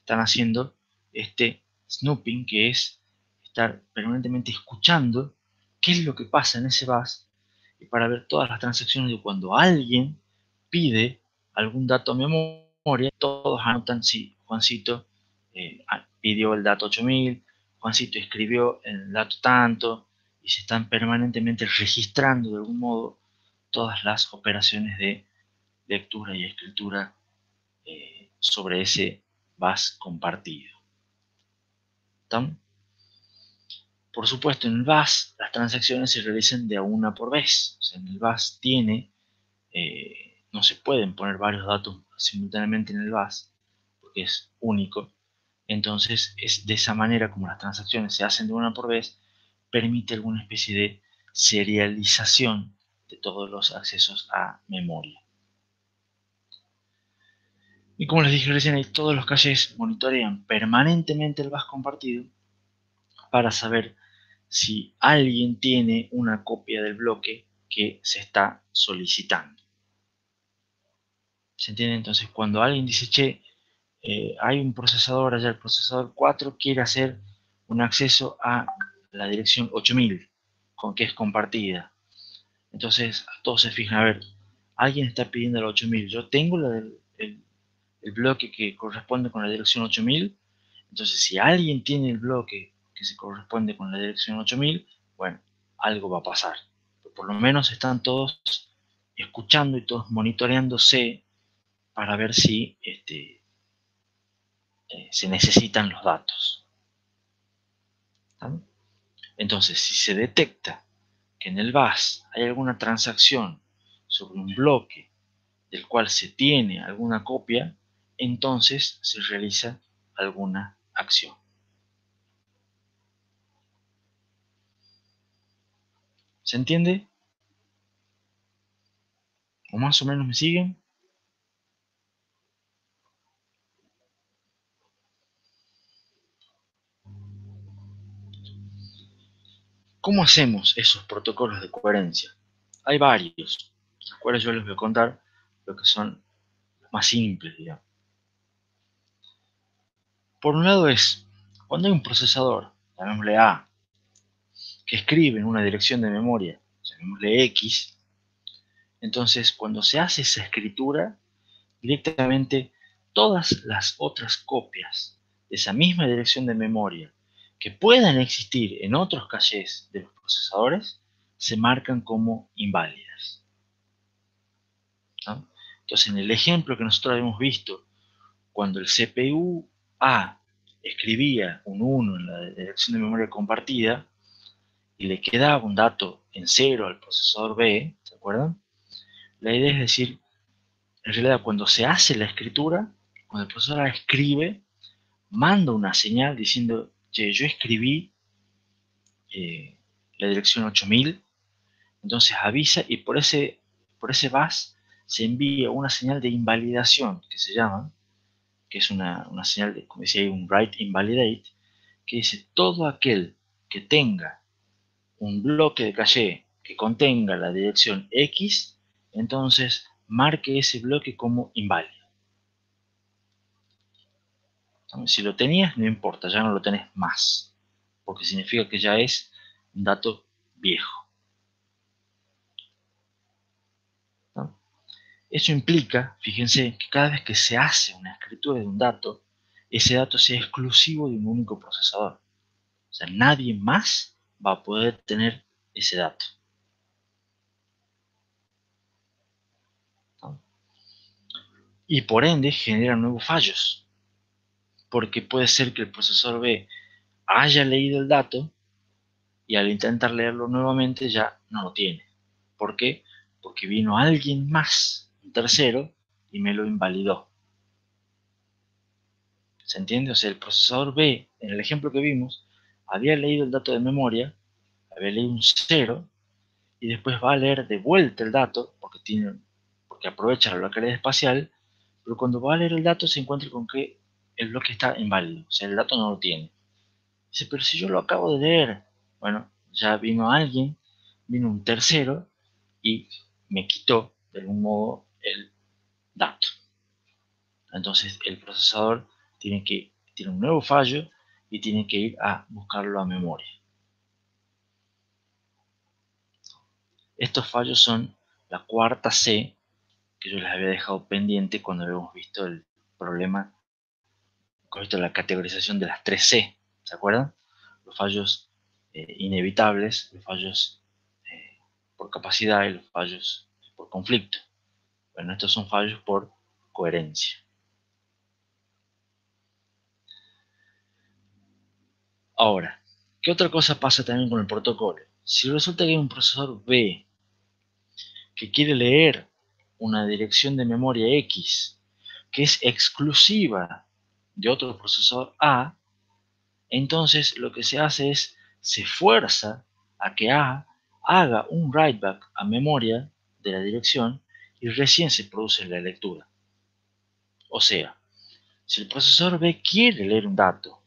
Están haciendo este snooping, que es estar permanentemente escuchando qué es lo que pasa en ese bus y para ver todas las transacciones de cuando alguien pide algún dato a memoria, todos anotan si Juancito eh, pidió el dato 8000, Juancito escribió el dato tanto, y se están permanentemente registrando de algún modo todas las operaciones de lectura y escritura eh, sobre ese bus compartido. ¿Están? Por supuesto, en el VAS las transacciones se realizan de una por vez. O sea, en el VAS tiene, eh, no se pueden poner varios datos simultáneamente en el VAS, porque es único. Entonces, es de esa manera como las transacciones se hacen de una por vez, permite alguna especie de serialización de todos los accesos a memoria. Y como les dije recién, todos los calles monitorean permanentemente el VAS compartido para saber si alguien tiene una copia del bloque que se está solicitando. ¿Se entiende? Entonces, cuando alguien dice, che, eh, hay un procesador allá, el procesador 4 quiere hacer un acceso a la dirección 8000, con que es compartida. Entonces, todos se fijan, a ver, alguien está pidiendo la 8000, yo tengo el, el bloque que corresponde con la dirección 8000, entonces si alguien tiene el bloque que se corresponde con la dirección 8000, bueno, algo va a pasar. por lo menos están todos escuchando y todos monitoreándose para ver si este, eh, se necesitan los datos. Entonces, si se detecta que en el bus hay alguna transacción sobre un bloque del cual se tiene alguna copia, entonces se realiza alguna acción. ¿Se entiende? ¿O más o menos me siguen? ¿Cómo hacemos esos protocolos de coherencia? Hay varios, los cuales yo les voy a contar lo que son más simples, digamos. Por un lado es, cuando hay un procesador, llamémosle A, que escribe en una dirección de memoria, llamémosle X, entonces cuando se hace esa escritura, directamente todas las otras copias de esa misma dirección de memoria que puedan existir en otros cachés de los procesadores se marcan como inválidas. Entonces, en el ejemplo que nosotros habíamos visto, cuando el CPU A escribía un 1 en la dirección de memoria compartida y le quedaba un dato en cero al procesador B, ¿se acuerdan? La idea es decir, en realidad cuando se hace la escritura, cuando el procesador escribe, manda una señal diciendo, que yo escribí eh, la dirección 8000, entonces avisa y por ese, por ese bus se envía una señal de invalidación, que se llama, que es una, señal de, como decía un write invalidate, que dice todo aquel que tenga un bloque de caché que contenga la dirección X, entonces marque ese bloque como inválido. Si lo tenías, no importa, ya no lo tenés más, porque significa que ya es un dato viejo. Eso implica, fíjense, que cada vez que se hace una escritura de un dato, ese dato sea exclusivo de un único procesador. O sea, nadie más va a poder tener ese dato. Y por ende genera nuevos fallos. Porque puede ser que el procesador B haya leído el dato y al intentar leerlo nuevamente ya no lo tiene. ¿Por qué? Porque vino alguien más tercero y me lo invalidó. ¿Se entiende? O sea, el procesador B, en el ejemplo que vimos, había leído el dato de memoria, había leído un cero, y después va a leer de vuelta el dato, porque, tiene, porque aprovecha la localidad espacial, pero cuando va a leer el dato se encuentra con que el bloque está inválido, o sea, el dato no lo tiene. Dice, pero si yo lo acabo de leer, bueno, ya vino alguien, vino un tercero y me quitó de algún modo el dato. Entonces el procesador tiene que tiene un nuevo fallo y tiene que ir a buscarlo a memoria. Estos fallos son la cuarta C que yo les había dejado pendiente cuando habíamos visto el problema con esto la categorización de las 3 C. ¿Se acuerdan? Los fallos eh, inevitables, los fallos eh, por capacidad y los fallos por conflicto. Bueno, estos son fallos por coherencia. Ahora, ¿qué otra cosa pasa también con el protocolo? Si resulta que hay un procesador B que quiere leer una dirección de memoria X que es exclusiva de otro procesador A, entonces lo que se hace es se fuerza a que A haga un writeback a memoria de la dirección y recién se produce la lectura. O sea, si el procesador B quiere leer un dato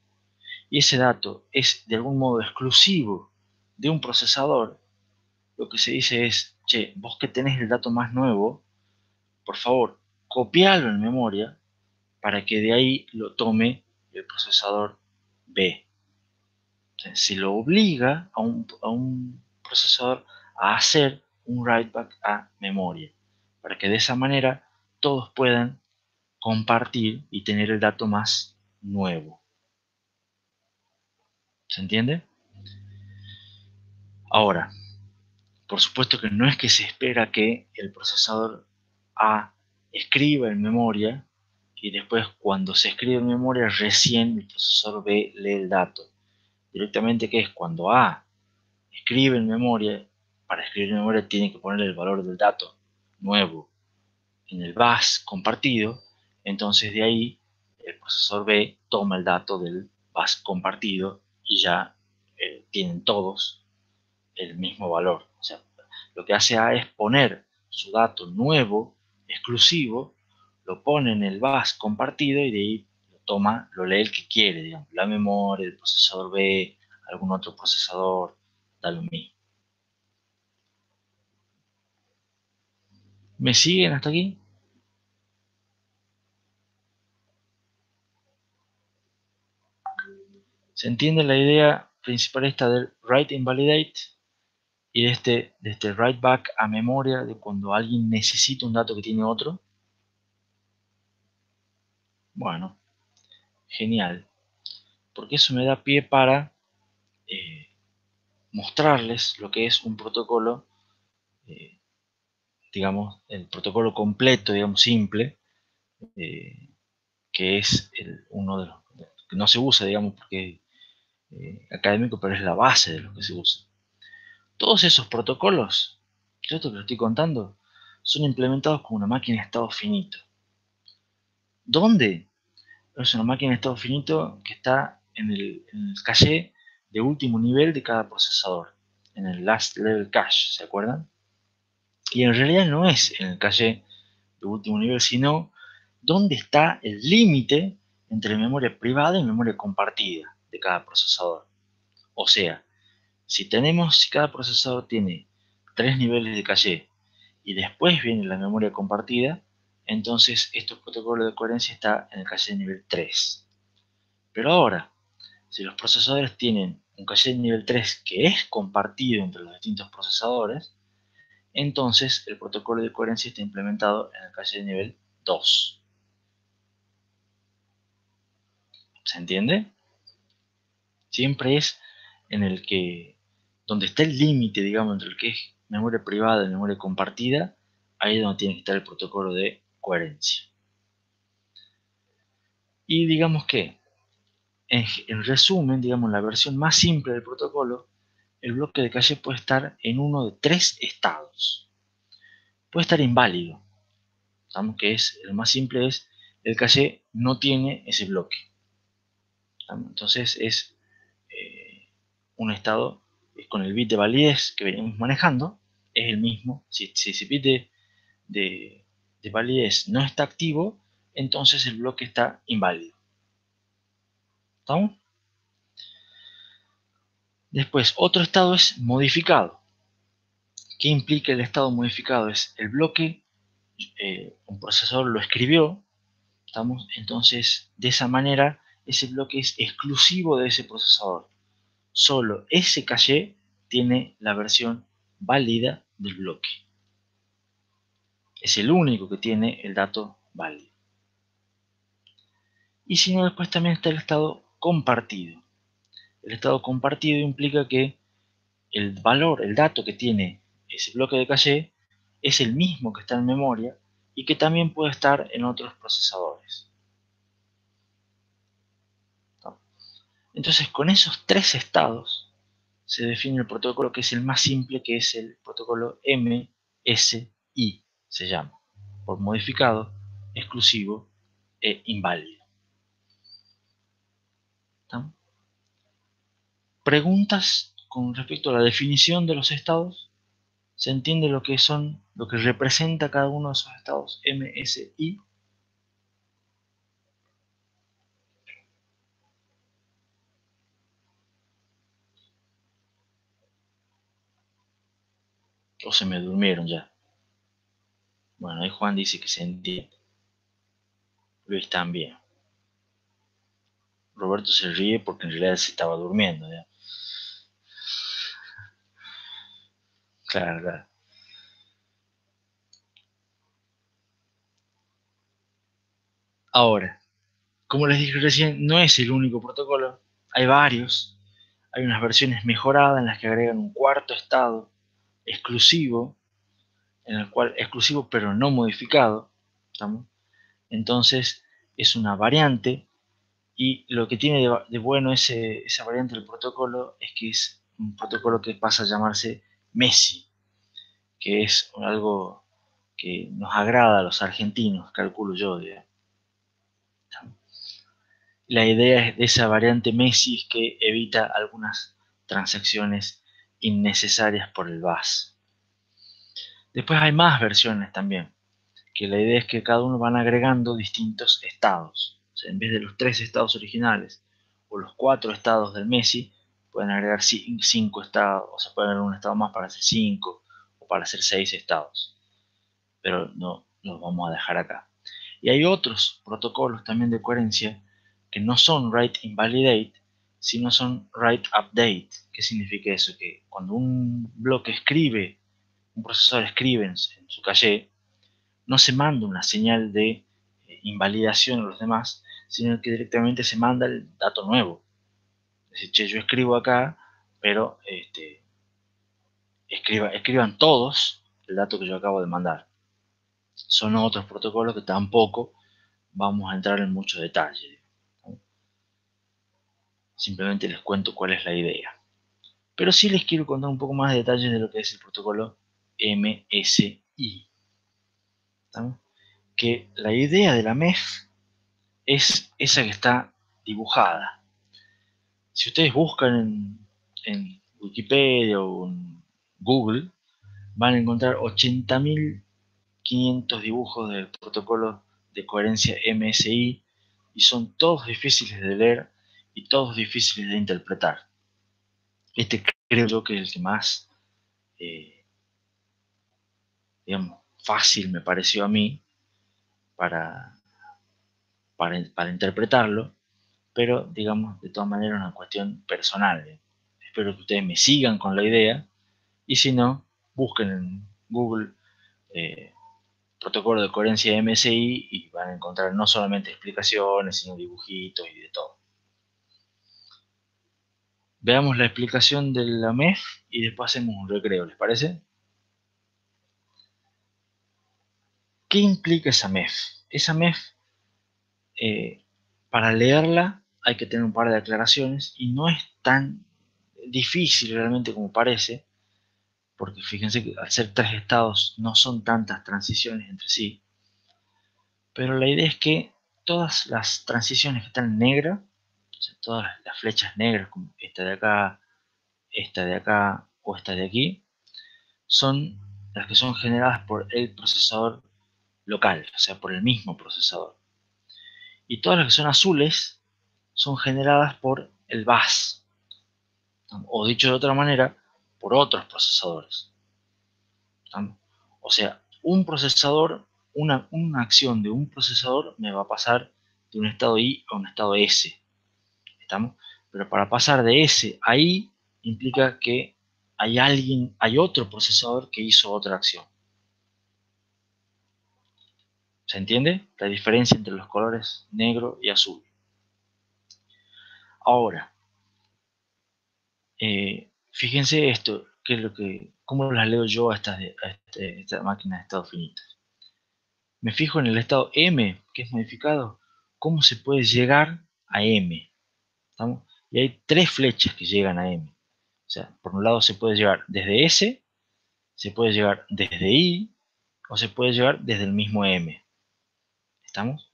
y ese dato es de algún modo exclusivo de un procesador, lo que se dice es, che, vos que tenés el dato más nuevo, por favor, copialo en memoria para que de ahí lo tome el procesador B. se lo obliga a un, a un procesador a hacer un write back a memoria para que de esa manera todos puedan compartir y tener el dato más nuevo. ¿Se entiende? Ahora, por supuesto que no es que se espera que el procesador A escriba en memoria y después cuando se escribe en memoria recién el procesador B lee el dato. Directamente que es cuando A escribe en memoria, para escribir en memoria tiene que poner el valor del dato nuevo en el bus compartido, entonces de ahí el procesador B toma el dato del bus compartido y ya eh, tienen todos el mismo valor. O sea, lo que hace A es poner su dato nuevo, exclusivo, lo pone en el bus compartido y de ahí lo toma, lo lee el que quiere, digamos, la memoria, el procesador B, algún otro procesador, da lo mismo. ¿Me siguen hasta aquí? ¿Se entiende la idea principal esta del write invalidate y de este, de este write back a memoria de cuando alguien necesita un dato que tiene otro? Bueno, genial. Porque eso me da pie para eh, mostrarles lo que es un protocolo eh, digamos, el protocolo completo, digamos, simple, eh, que es uno de los que no se usa, digamos, porque académico, pero es la base de lo que se usa. Todos esos protocolos, yo esto que lo estoy contando, son implementados con una máquina de estado finito. ¿Dónde? Es una máquina de estado finito que está en el, en caché de último nivel de cada procesador, en el last level cache, ¿se acuerdan? Y en realidad no es en el caché de último nivel, sino dónde está el límite entre memoria privada y memoria compartida de cada procesador. O sea, si tenemos, si cada procesador tiene tres niveles de caché y después viene la memoria compartida, entonces estos protocolos de coherencia están en el caché de nivel 3. Pero ahora, si los procesadores tienen un caché de nivel 3 que es compartido entre los distintos procesadores, entonces el protocolo de coherencia está implementado en el caché de nivel 2. ¿Se entiende? Siempre es en el que, donde está el límite, digamos, entre el que es memoria privada y memoria compartida, ahí es donde tiene que estar el protocolo de coherencia. Y digamos que, en, resumen, digamos, la versión más simple del protocolo, el bloque de caché puede estar en uno de tres estados. Puede estar inválido. Sabemos que es, el más simple es, el caché no tiene ese bloque. Entonces es eh, un estado con el bit de validez que venimos manejando, es el mismo. Si, si ese bit de, validez no está activo, entonces el bloque está inválido. ¿Estamos? Después, otro estado es modificado. ¿Qué implica el estado modificado? Es el bloque, eh, un procesador lo escribió, ¿estamos? Entonces, de esa manera ese bloque es exclusivo de ese procesador. Solo ese caché tiene la versión válida del bloque. Es el único que tiene el dato válido. Y si no, después también está el estado compartido. El estado compartido implica que el valor, el dato que tiene ese bloque de caché es el mismo que está en memoria y que también puede estar en otros procesadores. Entonces, con esos tres estados se define el protocolo que es el más simple, que es el protocolo MSI, se llama, por modificado, exclusivo e inválido. ¿Preguntas con respecto a la definición de los estados? ¿Se entiende lo que son, lo que representa cada uno de esos estados MSI? o se me durmieron ya. Bueno, ahí Juan dice que se entiende. Luis también. Roberto se ríe porque en realidad se estaba durmiendo. Claro, claro. Ahora, como les dije recién, no es el único protocolo. Hay varios. Hay unas versiones mejoradas en las que agregan un cuarto estado exclusivo, en el cual exclusivo pero no modificado, entonces es una variante y lo que tiene de, bueno ese, esa variante del protocolo es que es un protocolo que pasa a llamarse Messi, que es algo que nos agrada a los argentinos, calculo yo. La idea de esa variante Messi es que evita algunas transacciones innecesarias por el VAS. Después hay más versiones también, que la idea es que cada uno van agregando distintos estados. en vez de los tres estados originales o los cuatro estados del Messi, pueden agregar cinco estados, o se puede agregar un estado más para hacer cinco o para hacer seis estados. Pero no los vamos a dejar acá. Y hay otros protocolos también de coherencia que no son write invalidate, sino son write update. ¿Qué significa eso? Que cuando un bloque escribe, un procesador escribe en, su caché, no se manda una señal de eh, invalidación a los demás, sino que directamente se manda el dato nuevo. Es decir, che, yo escribo acá, pero este, escriba, escriban todos el dato que yo acabo de mandar. Son otros protocolos que tampoco vamos a entrar en mucho detalle. Simplemente les cuento cuál es la idea. Pero sí les quiero contar un poco más de detalles de lo que es el protocolo MSI. Que la idea de la MEF es esa que está dibujada. Si ustedes buscan en, Wikipedia o en Google, van a encontrar 80.500 dibujos del protocolo de coherencia MSI y son todos difíciles de leer y todos difíciles de interpretar. Este creo yo que es el que más, eh, digamos, fácil me pareció a mí para, para, interpretarlo, pero digamos, de todas maneras, una cuestión personal. ¿eh? Espero que ustedes me sigan con la idea y si no, busquen en Google eh, protocolo de coherencia MSI y van a encontrar no solamente explicaciones, sino dibujitos y de todo. Veamos la explicación de la MEF y después hacemos un recreo, ¿les parece? ¿Qué implica esa MEF? Esa MEF, eh, para leerla hay que tener un par de aclaraciones y no es tan difícil realmente como parece, porque fíjense que al ser tres estados no son tantas transiciones entre sí, pero la idea es que todas las transiciones que están en negra todas las flechas negras, como esta de acá, esta de acá o esta de aquí, son las que son generadas por el procesador local, o sea, por el mismo procesador. Y todas las que son azules son generadas por el bus, o dicho de otra manera, por otros procesadores. O sea, un procesador, una, una acción de un procesador me va a pasar de un estado I a un estado S. Pero para pasar de ese a I implica que hay alguien, hay otro procesador que hizo otra acción. ¿Se entiende? La diferencia entre los colores negro y azul. Ahora, eh, fíjense esto, que es lo que, cómo las leo yo a estas, este, esta máquinas de estado finito. Me fijo en el estado M, que es modificado, cómo se puede llegar a M. Y hay tres flechas que llegan a M. O sea, por un lado se puede llegar desde S, se puede llegar desde I o se puede llegar desde el mismo M. ¿Estamos?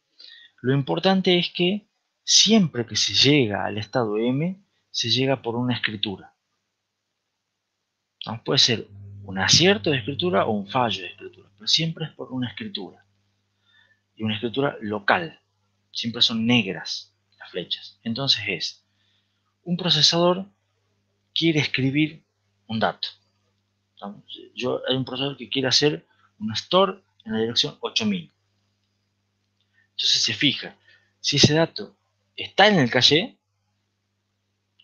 Lo importante es que siempre que se llega al estado M, se llega por una escritura. Puede ser un acierto de escritura o un fallo de escritura, pero siempre es por una escritura. Y una escritura local. Siempre son negras flechas. Entonces es, un procesador quiere escribir un dato. Yo, hay un procesador que quiere hacer un store en la dirección 8000. Entonces se fija, si ese dato está en el caché,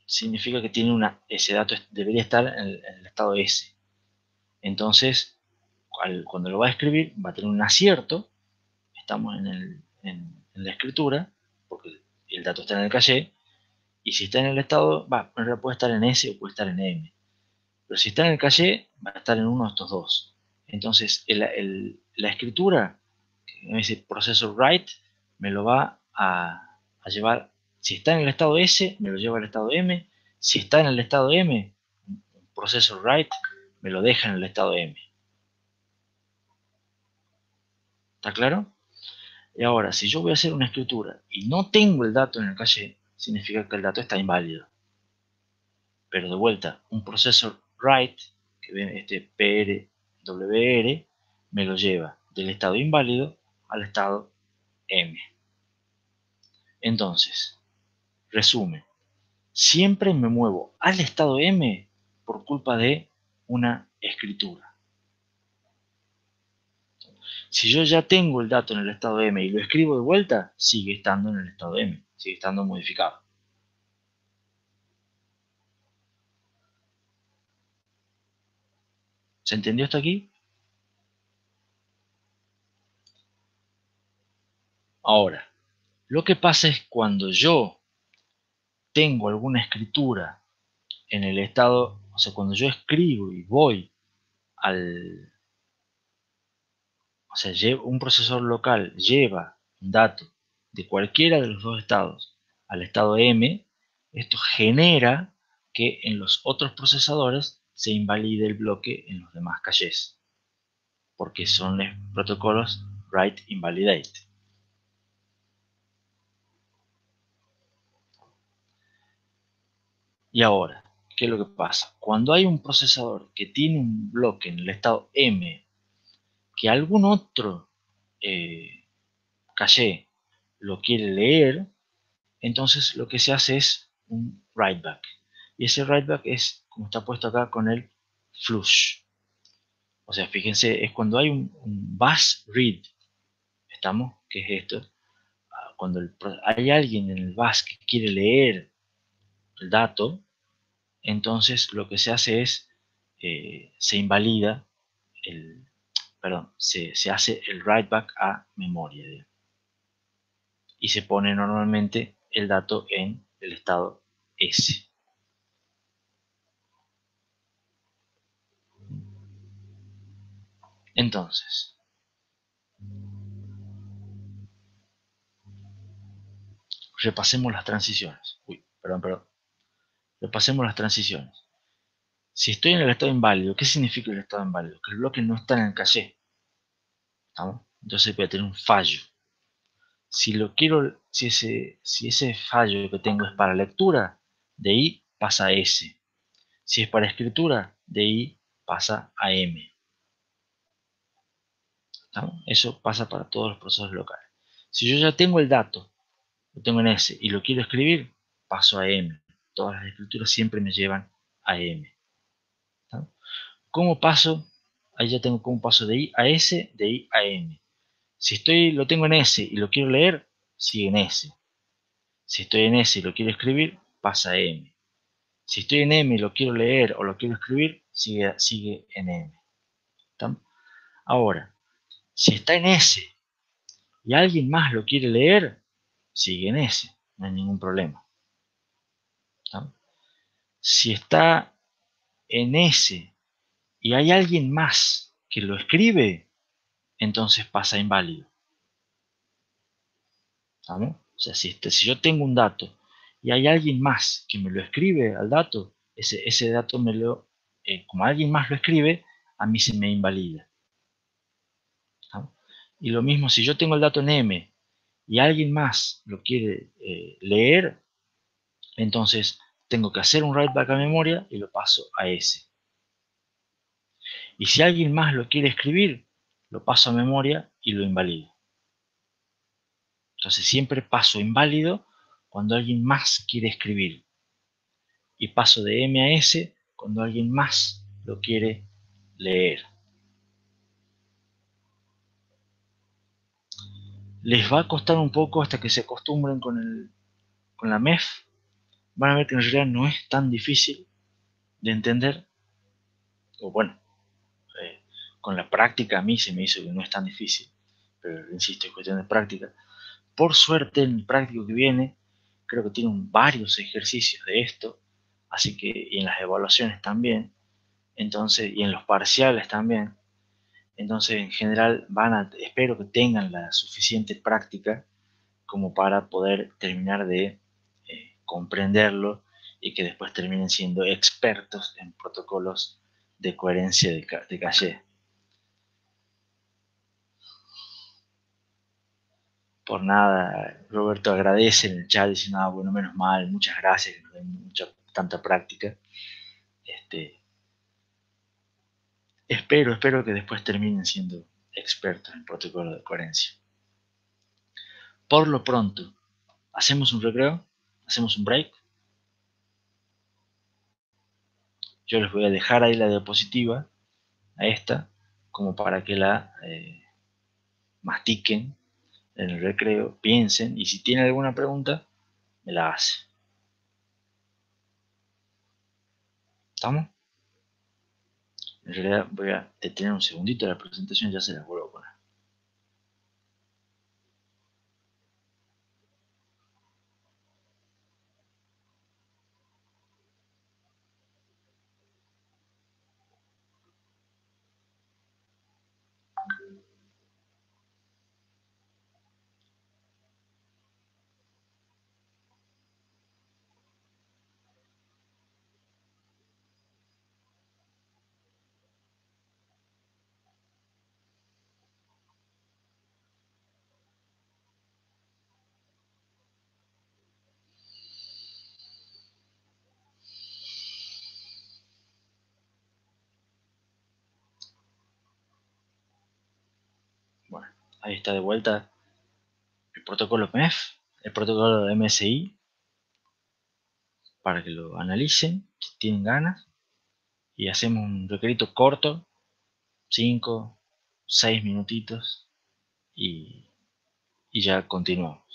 significa que tiene una, ese dato debería estar en el, estado S. Entonces, cuando lo va a escribir, va a tener un acierto, estamos en, en la escritura, porque el dato está en el caché, y si está en el estado, va, puede estar en S o puede estar en M. Pero si está en el caché, va a estar en uno de estos dos. Entonces, la escritura, que me dice processor write, me lo va a, llevar, si está en el estado S, me lo lleva al estado M. Si está en el estado M, processor write, me lo deja en el estado M. ¿Está claro? Y ahora, si yo voy a hacer una escritura y no tengo el dato en el caché, significa que el dato está inválido. Pero de vuelta, un procesor write, que viene este PRWR, me lo lleva del estado inválido al estado M. Entonces, resumen, siempre me muevo al estado M por culpa de una escritura. Si yo ya tengo el dato en el estado M y lo escribo de vuelta, sigue estando en el estado M, sigue estando modificado. ¿Se entendió hasta aquí? Ahora, lo que pasa es cuando yo tengo alguna escritura en el estado, o sea, cuando yo escribo y voy al, o sea, un procesador local lleva un dato de cualquiera de los dos estados al estado M, esto genera que en los otros procesadores se invalide el bloque en los demás caches, porque son los protocolos write invalidate. Y ahora, ¿qué es lo que pasa? Cuando hay un procesador que tiene un bloque en el estado M que algún otro eh, caché lo quiere leer, entonces lo que se hace es un write back. Y ese write back es, como está puesto acá, con el flush. O sea, fíjense, es cuando hay un, bus read, ¿estamos? ¿Qué es esto? Ah, cuando hay alguien en el bus que quiere leer dato, entonces lo que se hace es, eh, se invalida el, perdón, se, hace el write back a memoria. Y se pone normalmente el dato en el estado S. Entonces, repasemos las transiciones. Uy, perdón, perdón. Repasemos las transiciones. Si estoy en el estado inválido, ¿qué significa el estado inválido? Que el bloque no está en el caché. Entonces voy a tener un fallo. Si lo quiero, si ese fallo que tengo es para lectura, de I pasa a S. Si es para escritura, de I pasa a M. Eso pasa para todos los procesos locales. Si yo ya tengo el dato, lo tengo en S y lo quiero escribir, paso a M. Todas las escrituras siempre me llevan a M. ¿Cómo paso? Ahí ya tengo como paso de I a S, de I a M. Si estoy, lo tengo en S y lo quiero leer, sigue en S. Si estoy en S y lo quiero escribir, pasa a M. Si estoy en M y lo quiero leer o lo quiero escribir, sigue, sigue en M. Ahora, si está en S y alguien más lo quiere leer, sigue en S. No hay ningún problema. Si está en S y hay alguien más que lo escribe, entonces pasa inválido. O sea, si, este, si yo tengo un dato y hay alguien más que me lo escribe al dato, ese, ese dato me lo, eh, como alguien más lo escribe, a mí se me invalida. Y lo mismo, si yo tengo el dato en M y alguien más lo quiere eh, leer, entonces tengo que hacer un write back a memoria y lo paso a S. Y si alguien más lo quiere escribir, lo paso a memoria y lo invalido. Entonces siempre paso inválido cuando alguien más quiere escribir. Y paso de M a S cuando alguien más lo quiere leer. Les va a costar un poco hasta que se acostumbren con, el, con la MEF. Van a ver que en realidad no es tan difícil de entender. O bueno, con la práctica a mí se me hizo que no es tan difícil, pero insisto, es cuestión de práctica. Por suerte, en el práctico que viene, creo que tiene varios ejercicios de esto, así que, y en las evaluaciones también, entonces, y en los parciales también. Entonces, en general, van a, espero que tengan la suficiente práctica como para poder terminar de eh, comprenderlo y que después terminen siendo expertos en protocolos de coherencia de, de caché. por nada, Roberto agradece en el chat, dice, nada, bueno, menos mal, muchas gracias, que nos den mucha, tanta práctica. Este, espero, espero que después terminen siendo expertos en protocolo de coherencia. Por lo pronto, hacemos un recreo, hacemos un break. Yo les voy a dejar ahí la diapositiva, a esta, como para que la eh, mastiquen en el recreo, piensen y si tienen alguna pregunta, me la hace. ¿Estamos? En realidad voy a detener un segundito la presentación, ya se la vuelvo a poner. ahí está de vuelta el protocolo MEF, el protocolo MSI, para que lo analicen, si tienen ganas, y hacemos un requerito corto, 5, 6 minutitos, y, y ya continuamos.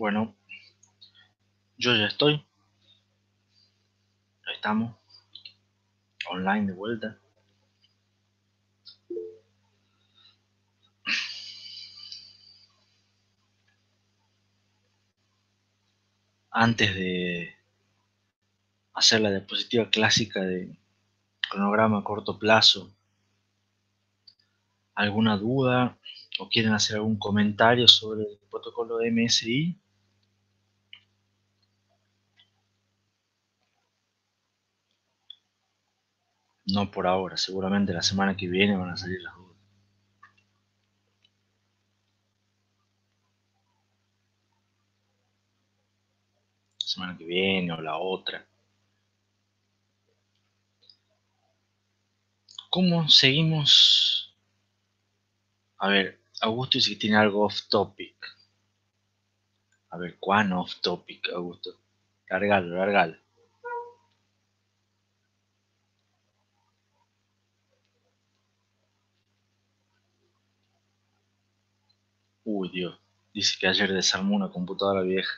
Bueno, yo ya estoy. Estamos online de vuelta. Antes de hacer la diapositiva clásica de cronograma a corto plazo, ¿alguna duda o quieren hacer algún comentario sobre el protocolo de MSI? No por ahora, seguramente la semana que viene van a salir las dudas. La semana que viene o la otra. ¿Cómo seguimos? A ver, Augusto dice que tiene algo off topic. A ver, ¿cuán off topic, Augusto? Largalo, largalo. Dios. Dice que ayer desarmó una computadora vieja.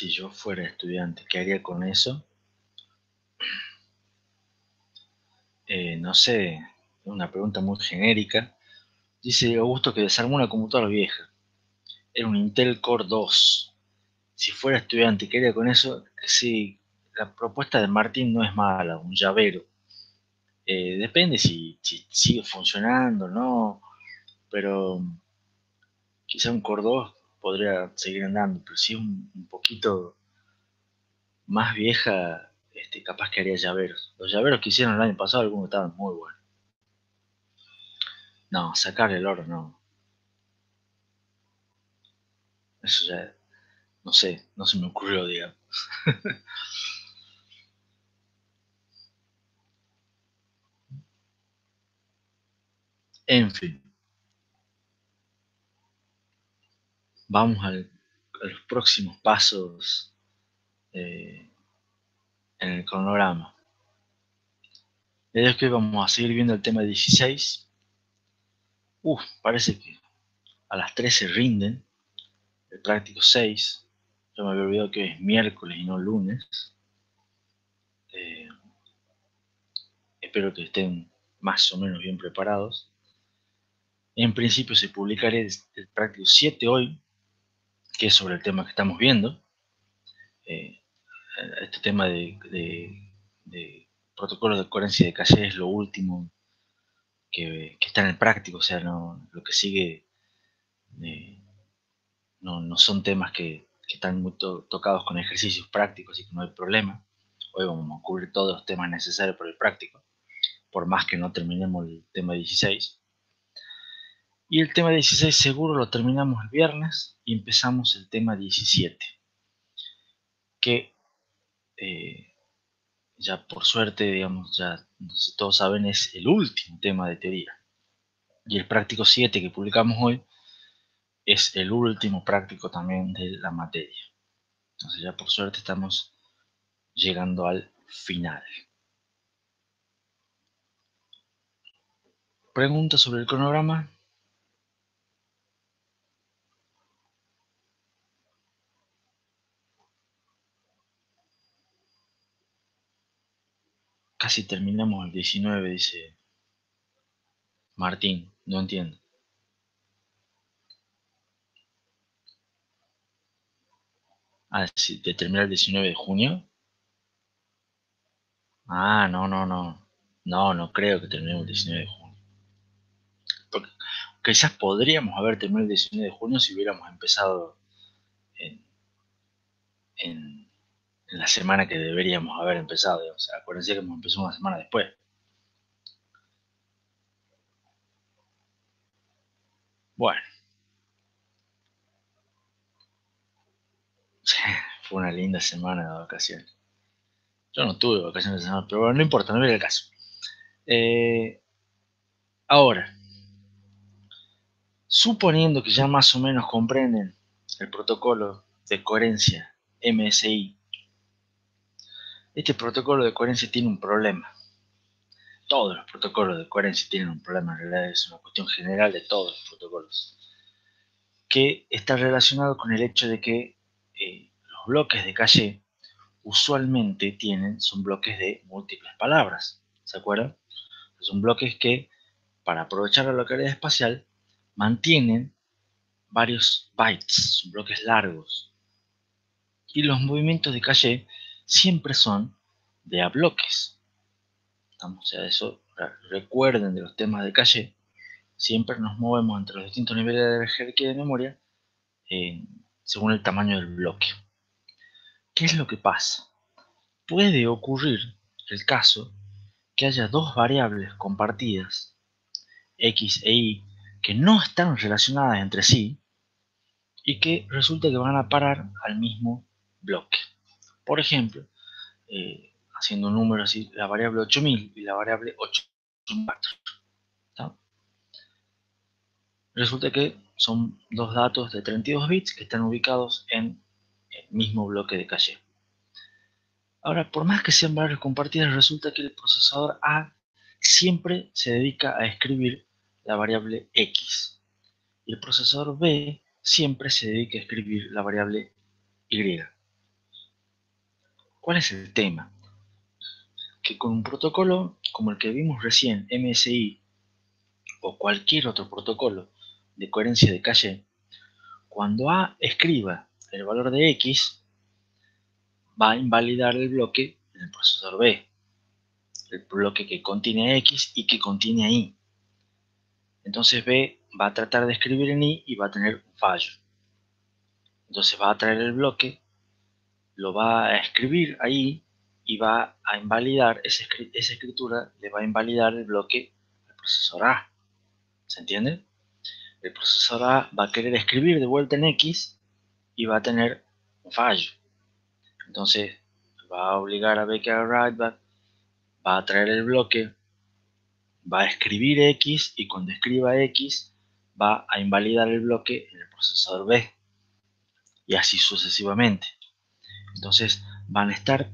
Si yo fuera estudiante, ¿qué haría con eso? Eh, no sé, una pregunta muy genérica. Dice Augusto que desarmó una computadora vieja. Era un Intel Core 2. Si fuera estudiante, ¿qué haría con eso? Sí, la propuesta de Martín no es mala, un llavero. Eh, depende si, si, sigue funcionando no, pero quizá un Core 2 podría seguir andando, pero es un, poquito más vieja, este, capaz que haría llaveros. Los llaveros que hicieron el año pasado, algunos estaban muy buenos. No, sacar el oro no. Eso ya, no sé, no se me ocurrió, digamos. en fin. Vamos a los próximos pasos eh, en el cronograma. es que vamos a seguir viendo el tema 16. Uf, parece que a las 13 rinden el práctico 6. Yo me había olvidado que es miércoles y no lunes. Eh, espero que estén más o menos bien preparados. En principio se publicará el práctico 7 hoy, que sobre el tema que estamos viendo. Eh, este tema de, protocolos de coherencia de calle es lo último que, está en el práctico, o sea, no, lo que sigue eh, no, son temas que, están muy tocados con ejercicios prácticos y que no hay problema. Hoy vamos a cubrir todos los temas necesarios para el práctico, por más que no terminemos el tema 16. Y el tema 16 seguro lo terminamos el viernes y empezamos el tema 17. Que eh, ya por suerte, digamos, ya todos saben, es el último tema de teoría. Y el práctico 7 que publicamos hoy es el último práctico también de la materia. Entonces ya por suerte estamos llegando al final. ¿Preguntas sobre el cronograma? Casi terminamos el 19, dice Martín. No entiendo. Ah, ¿de terminar el 19 de junio? Ah, no, no, no. No, no creo que terminemos el 19 de junio. Porque quizás podríamos haber terminado el 19 de junio si hubiéramos empezado en, en en la semana que deberíamos haber empezado. O sea, acuérdense que hemos empezado una semana después. Bueno. fue una linda semana de vacaciones. Yo no tuve vacaciones de pero bueno, no importa, no viene el caso. Eh, ahora, suponiendo que ya más o menos comprenden el protocolo de coherencia MSI, este protocolo de coherencia tiene un problema. Todos los protocolos de coherencia tienen un problema, en realidad es una cuestión general de todos los protocolos, que está relacionado con el hecho de que eh, los bloques de calle usualmente tienen, son bloques de múltiples palabras, ¿se acuerdan? Son bloques que, para aprovechar la localidad espacial, mantienen varios bytes, son bloques largos. Y los movimientos de calle siempre son de a bloques. O sea, eso recuerden de los temas de calle, siempre nos movemos entre los distintos niveles de jerarquía de memoria según el tamaño del bloque. ¿Qué es lo que pasa? Puede ocurrir el caso que haya dos variables compartidas, x e y, que no están relacionadas entre sí y que resulta que van a parar al mismo bloque. Por ejemplo, eh, haciendo un número así, la variable 8000 y la variable 84. Resulta que son dos datos de 32 bits que están ubicados en el mismo bloque de calle. Ahora, por más que sean variables compartidas, resulta que el procesador A siempre se dedica a escribir la variable X. Y el procesador B siempre se dedica a escribir la variable Y. ¿Cuál es el tema? Que con un protocolo como el que vimos recién, MSI, o cualquier otro protocolo de coherencia de calle, cuando A escriba el valor de X, va a invalidar el bloque en el procesador B, el bloque que contiene X y que contiene Y. Entonces B va a tratar de escribir en Y y va a tener un fallo. Entonces va a traer el bloque lo va a escribir ahí y va a invalidar esa, escritura, le va a invalidar el bloque al procesador A. ¿Se entiende? El procesador A va a querer escribir de vuelta en X y va a tener un fallo. Entonces va a obligar a B que haga write va a traer el bloque, va a escribir X y cuando escriba X va a invalidar el bloque en el procesador B y así sucesivamente. Entonces van a estar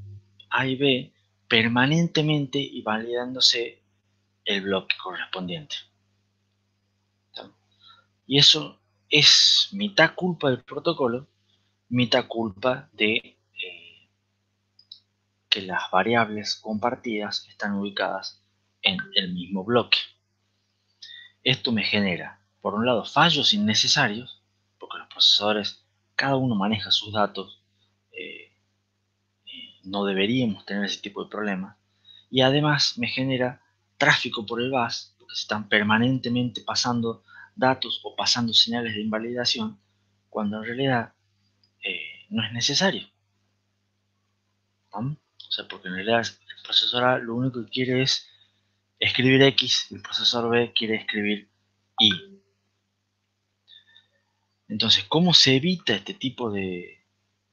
A y B permanentemente y validándose el bloque correspondiente. Y eso es mitad culpa del protocolo, mitad culpa de eh, que las variables compartidas están ubicadas en el mismo bloque. Esto me genera, por un lado, fallos innecesarios, porque los procesadores, cada uno maneja sus datos no deberíamos tener ese tipo de problemas. Y además me genera tráfico por el bus, porque se están permanentemente pasando datos o pasando señales de invalidación, cuando en realidad eh, no es necesario. O sea, porque en realidad el procesador A lo único que quiere es escribir X, y el procesador B quiere escribir Y. Entonces, ¿cómo se evita este tipo de,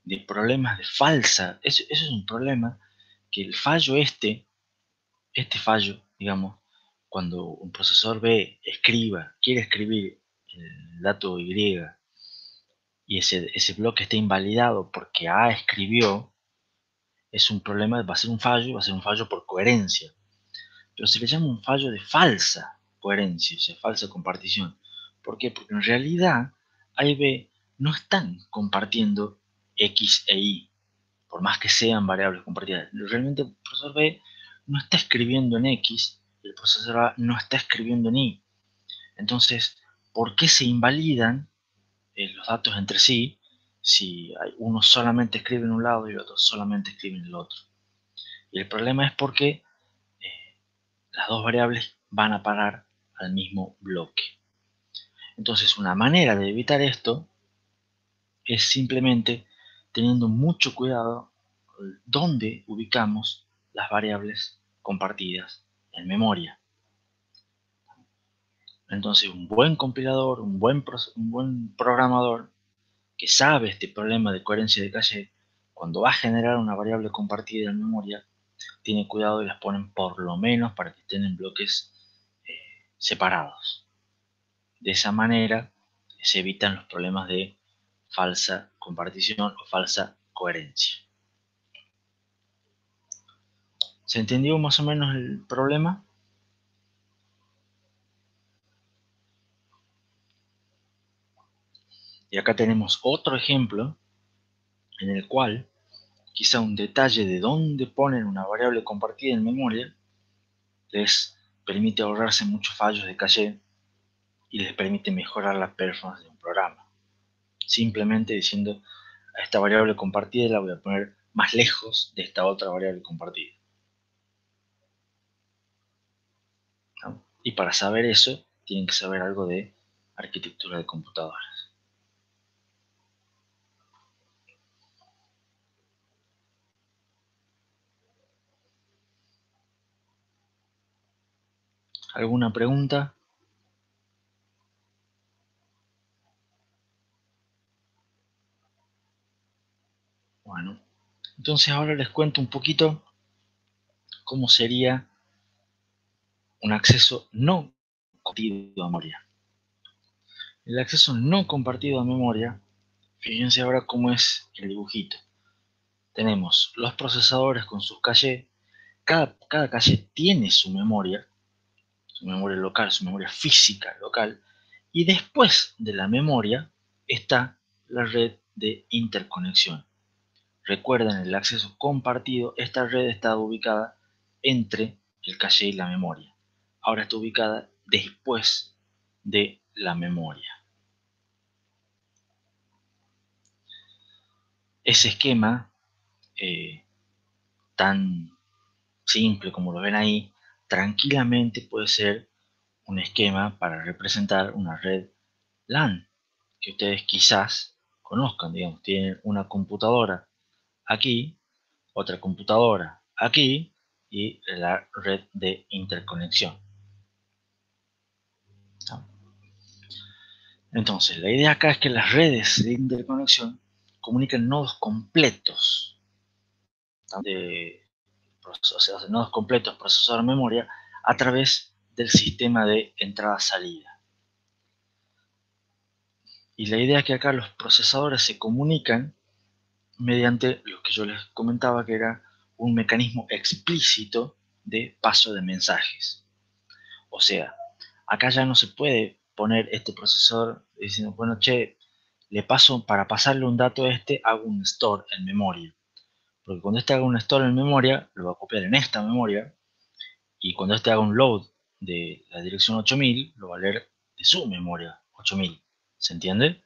de problemas de falsa. Eso, es un problema que el fallo este, este fallo, digamos, cuando un procesador B escriba, quiere escribir el dato Y y ese, ese bloque está invalidado porque A escribió, es un problema, va a ser un fallo, va a ser un fallo por coherencia. Pero se le llama un fallo de falsa coherencia, o sea, falsa compartición. ¿Por qué? Porque en realidad A y B no están compartiendo X e Y, por más que sean variables compartidas. Realmente el profesor B no está escribiendo en X, el profesor A no está escribiendo en Y. Entonces, ¿por qué se invalidan eh, los datos entre sí si uno solamente escribe en un lado y el otro solamente escribe en el otro? Y el problema es porque eh, las dos variables van a parar al mismo bloque. Entonces, una manera de evitar esto es simplemente teniendo mucho cuidado dónde ubicamos las variables compartidas en memoria. Entonces, un buen compilador, un buen, un buen programador que sabe este problema de coherencia de calle, cuando va a generar una variable compartida en memoria, tiene cuidado y las ponen por lo menos para que estén en bloques eh, separados. De esa manera se evitan los problemas de falsa compartición o falsa coherencia. ¿Se entendió más o menos el problema? Y acá tenemos otro ejemplo en el cual quizá un detalle de dónde ponen una variable compartida en memoria les permite ahorrarse muchos fallos de caché y les permite mejorar la performance de un programa. Simplemente diciendo a esta variable compartida la voy a poner más lejos de esta otra variable compartida. Y para saber eso, tienen que saber algo de arquitectura de computadoras. ¿Alguna pregunta? Bueno, entonces ahora les cuento un poquito cómo sería un acceso no compartido a memoria. El acceso no compartido a memoria, fíjense ahora cómo es el dibujito. Tenemos los procesadores con sus caché, cada, cada caché tiene su memoria, su memoria local, su memoria física local, y después de la memoria está la red de interconexión. Recuerden, el acceso compartido, esta red está ubicada entre el caché y la memoria. Ahora está ubicada después de la memoria. Ese esquema eh, tan simple como lo ven ahí tranquilamente puede ser un esquema para representar una red LAN que ustedes quizás conozcan, digamos, tienen una computadora aquí, otra computadora aquí y la red de interconexión. Entonces, la idea acá es que las redes de interconexión comunican nodos completos de o nodos completos procesador memoria a través del sistema de entrada-salida. Y la idea es que acá los procesadores se comunican mediante lo que yo les comentaba que era un mecanismo explícito de paso de mensajes. O sea, acá ya no se puede poner este procesador diciendo, bueno, che, le paso, para pasarle un dato a este, hago un store en memoria. Porque cuando este haga un store en memoria, lo va a copiar en esta memoria. Y cuando este haga un load de la dirección 8000, lo va a leer de su memoria 8000. ¿Se entiende?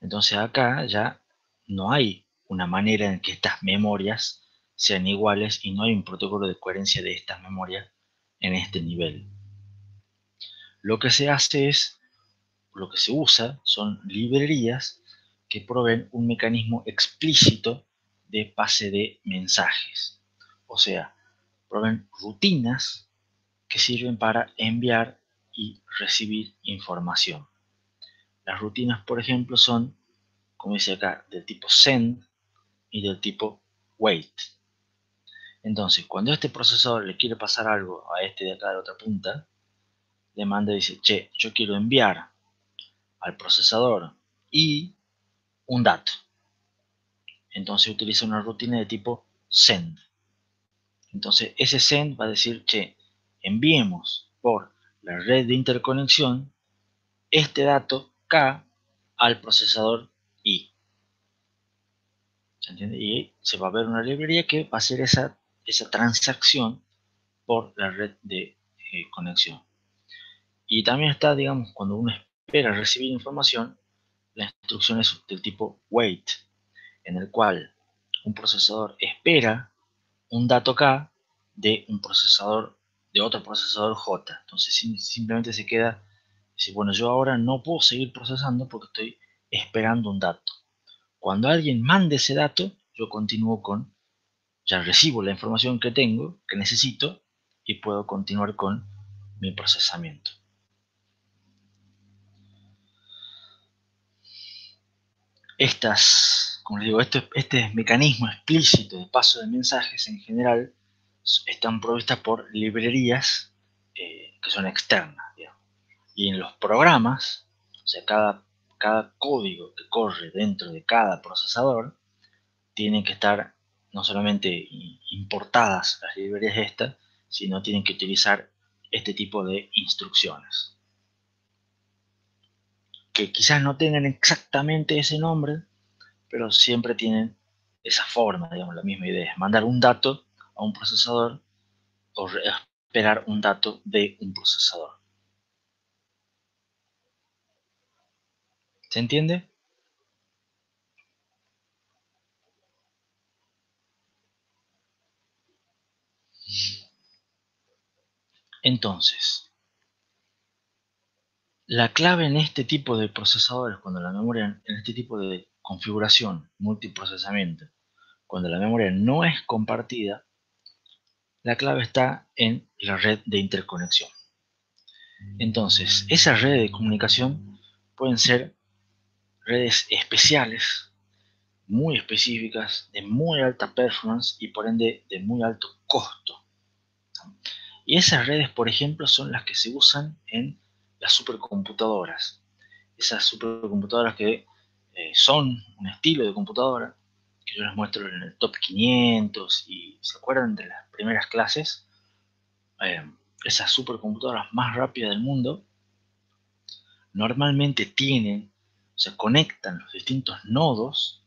Entonces acá ya no hay una manera en que estas memorias sean iguales y no hay un protocolo de coherencia de estas memorias en este nivel. Lo que se hace es, lo que se usa son librerías que proveen un mecanismo explícito de pase de mensajes. O sea, proveen rutinas que sirven para enviar y recibir información. Las rutinas, por ejemplo, son, como dice acá, del tipo send y del tipo wait. Entonces, cuando este procesador le quiere pasar algo a este de acá de la otra punta, le manda y dice, che, yo quiero enviar al procesador y un dato. Entonces utiliza una rutina de tipo send. Entonces ese send va a decir, che, enviemos por la red de interconexión este dato K al procesador. Y se va a ver una librería que va a hacer esa, esa transacción por la red de eh, conexión. Y también está, digamos, cuando uno espera recibir información, la instrucción es del tipo wait en el cual un procesador espera un dato K de un procesador, de otro procesador J. Entonces simplemente se queda, dice, bueno, yo ahora no puedo seguir procesando porque estoy esperando un dato. Cuando alguien mande ese dato, yo continúo con, ya recibo la información que tengo, que necesito, y puedo continuar con mi procesamiento. Estas como les digo, este, este mecanismo explícito de paso de mensajes en general están provistas por librerías eh, que son externas. Y en los programas, o sea, cada, cada código que corre dentro de cada procesador, tienen que estar no solamente importadas las librerías estas, sino tienen que utilizar este tipo de instrucciones. Que quizás no tengan exactamente ese nombre, pero siempre tienen esa forma, digamos, la misma idea, mandar un dato a un procesador o esperar un dato de un procesador. ¿Se entiende? Entonces, la clave en este tipo de procesadores, cuando la memoria, en este tipo de configuración, multiprocesamiento, cuando la memoria no es compartida, la clave está en la red de interconexión. Entonces, esa red de comunicación pueden ser redes especiales, muy específicas, de muy alta performance y por ende de muy alto costo. Y esas redes, por ejemplo, son las que se usan en las supercomputadoras. Esas supercomputadoras que eh, son un estilo de computadora, que yo les muestro en el top 500 y se acuerdan de las primeras clases, eh, esas supercomputadoras más rápidas del mundo, normalmente tienen, o sea, conectan los distintos nodos,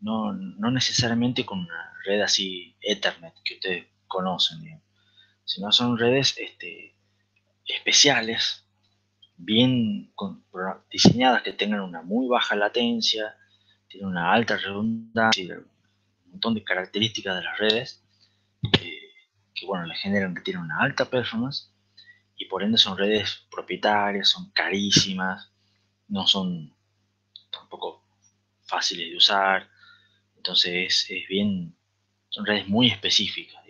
no, necesariamente con una red así Ethernet que ustedes conocen, sino son redes este, especiales, bien diseñadas, que tengan una muy baja latencia, tienen una alta redundancia, un montón de características de las redes eh, que bueno, le generan que tienen una alta performance y por ende son redes propietarias, son carísimas, no son tampoco fáciles de usar, entonces es bien, son redes muy específicas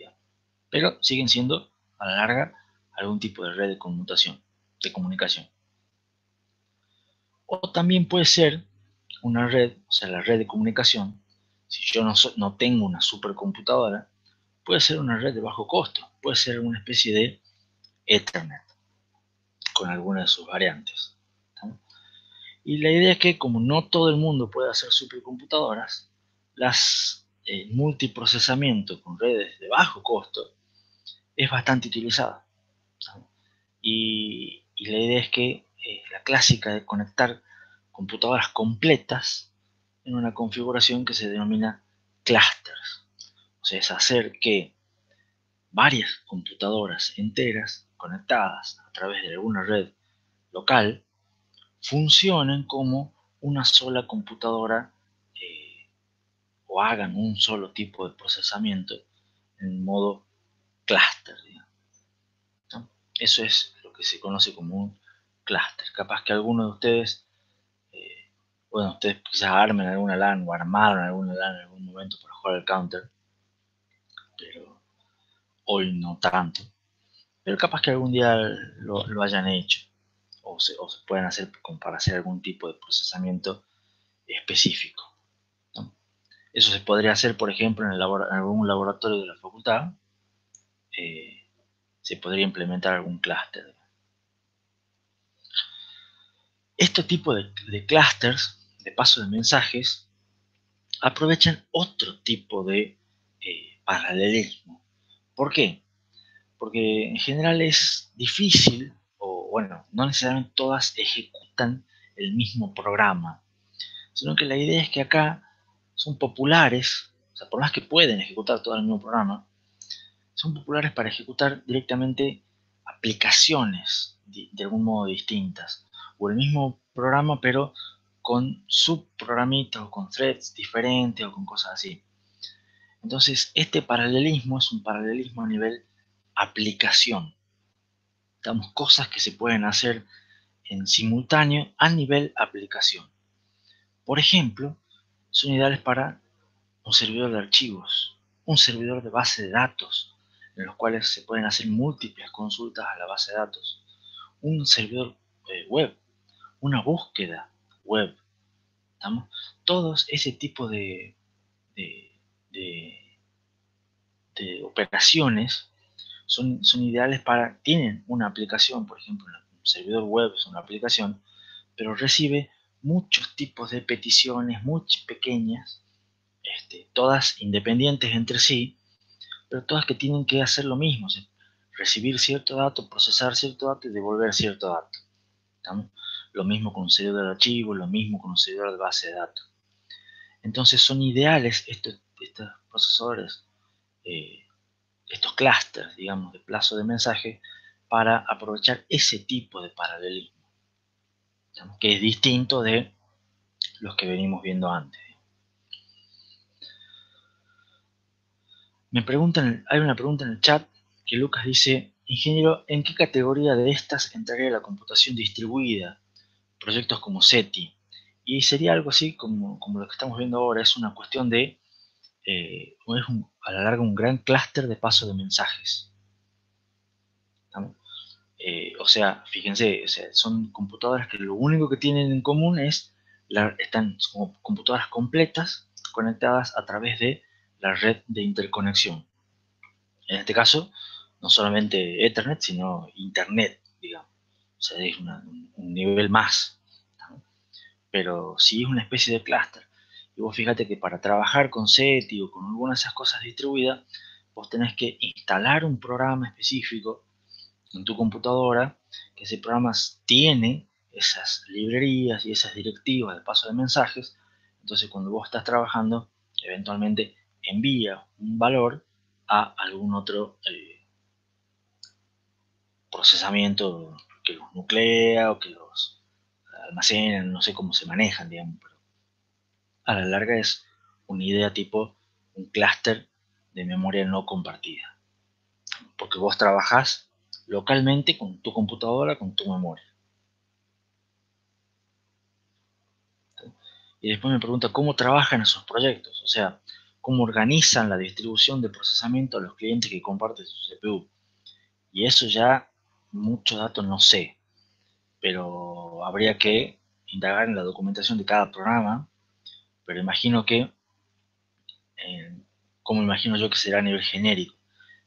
pero siguen siendo a la larga algún tipo de red de conmutación, de comunicación. O también puede ser una red, o sea, la red de comunicación, si yo no, no tengo una supercomputadora, puede ser una red de bajo costo, puede ser una especie de Ethernet, con alguna de sus variantes. Y la idea es que como no todo el mundo puede hacer supercomputadoras, las eh, multiprocesamiento con redes de bajo costo es bastante utilizada. Y, la idea es que eh, la clásica de conectar computadoras completas en una configuración que se denomina clusters. O sea, es hacer que varias computadoras enteras conectadas a través de alguna red local funcionen como una sola computadora eh, o hagan un solo tipo de procesamiento en modo clúster. Eso es lo que se conoce como un clúster. Capaz que algunos de ustedes, eh, bueno, ustedes quizás armen alguna LAN o armaron alguna LAN en algún momento para jugar al counter, pero hoy no tanto. Pero capaz que algún día lo, hayan hecho o se, pueden hacer para hacer algún tipo de procesamiento específico. Eso se podría hacer, por ejemplo, en, algún laboratorio de la facultad eh, se podría implementar algún clúster. Este tipo de, clústeres de paso de mensajes aprovechan otro tipo de eh, paralelismo. ¿Por qué? Porque en general es difícil, bueno, no necesariamente todas ejecutan el mismo programa, sino que la idea es que acá son populares, o sea, por más que pueden ejecutar todo el mismo programa, son populares para ejecutar directamente aplicaciones de, algún modo distintas o el mismo programa pero con subprogramitas o con threads diferentes o con cosas así. Entonces, este paralelismo es un paralelismo a nivel aplicación. Damos cosas que se pueden hacer en simultáneo a nivel aplicación. Por ejemplo, son ideales para un servidor de archivos, un servidor de base de datos, en los cuales se pueden hacer múltiples consultas a la base de datos, un servidor eh, web, una búsqueda web, todos ese tipo de, de, operaciones son, son ideales para, tienen una aplicación, por ejemplo, un servidor web es una aplicación, pero recibe muchos tipos de peticiones, muy pequeñas, este, todas independientes entre sí, pero todas que tienen que hacer lo mismo, recibir cierto dato, procesar cierto dato y devolver cierto dato. Lo mismo con un servidor de archivos, lo mismo con un servidor de base de datos. Entonces son ideales estos, estos procesadores, eh, estos clústeres, digamos, de plazo de mensaje para aprovechar ese tipo de paralelismo, que es distinto de los que venimos viendo antes. Me preguntan, hay una pregunta en el chat que Lucas dice, ingeniero, ¿en qué categoría de estas entraría la computación distribuida? Proyectos como SETI. Y sería algo así como, como lo que estamos viendo ahora, es una cuestión de, eh, es a la larga un gran clúster de paso de mensajes. Eh, o sea, fíjense, son computadoras que lo único que tienen en común es, la, están como computadoras completas conectadas a través de la red de interconexión. En este caso, no solamente Ethernet, sino Internet, digamos. O sea, es un nivel más. Pero sí es una especie de clúster. Y vos fíjate que para trabajar con SETI o con alguna de esas cosas distribuidas, vos tenés que instalar un programa específico en tu computadora, que ese programa tiene esas librerías y esas directivas de paso de mensajes. Entonces, cuando vos estás trabajando, eventualmente envía un valor a algún otro eh, procesamiento que los nuclea o que los almacena, no sé cómo se manejan, digamos, a la larga es una idea tipo un clúster de memoria no compartida. Porque vos trabajás localmente con tu computadora, con tu memoria. Y después me pregunta cómo trabajan esos proyectos. O sea, cómo organizan la distribución de procesamiento a los clientes que comparten su CPU. Y eso ya, muchos datos no sé, pero habría que indagar en la documentación de cada programa, pero imagino que, eh, como imagino yo que será a nivel genérico,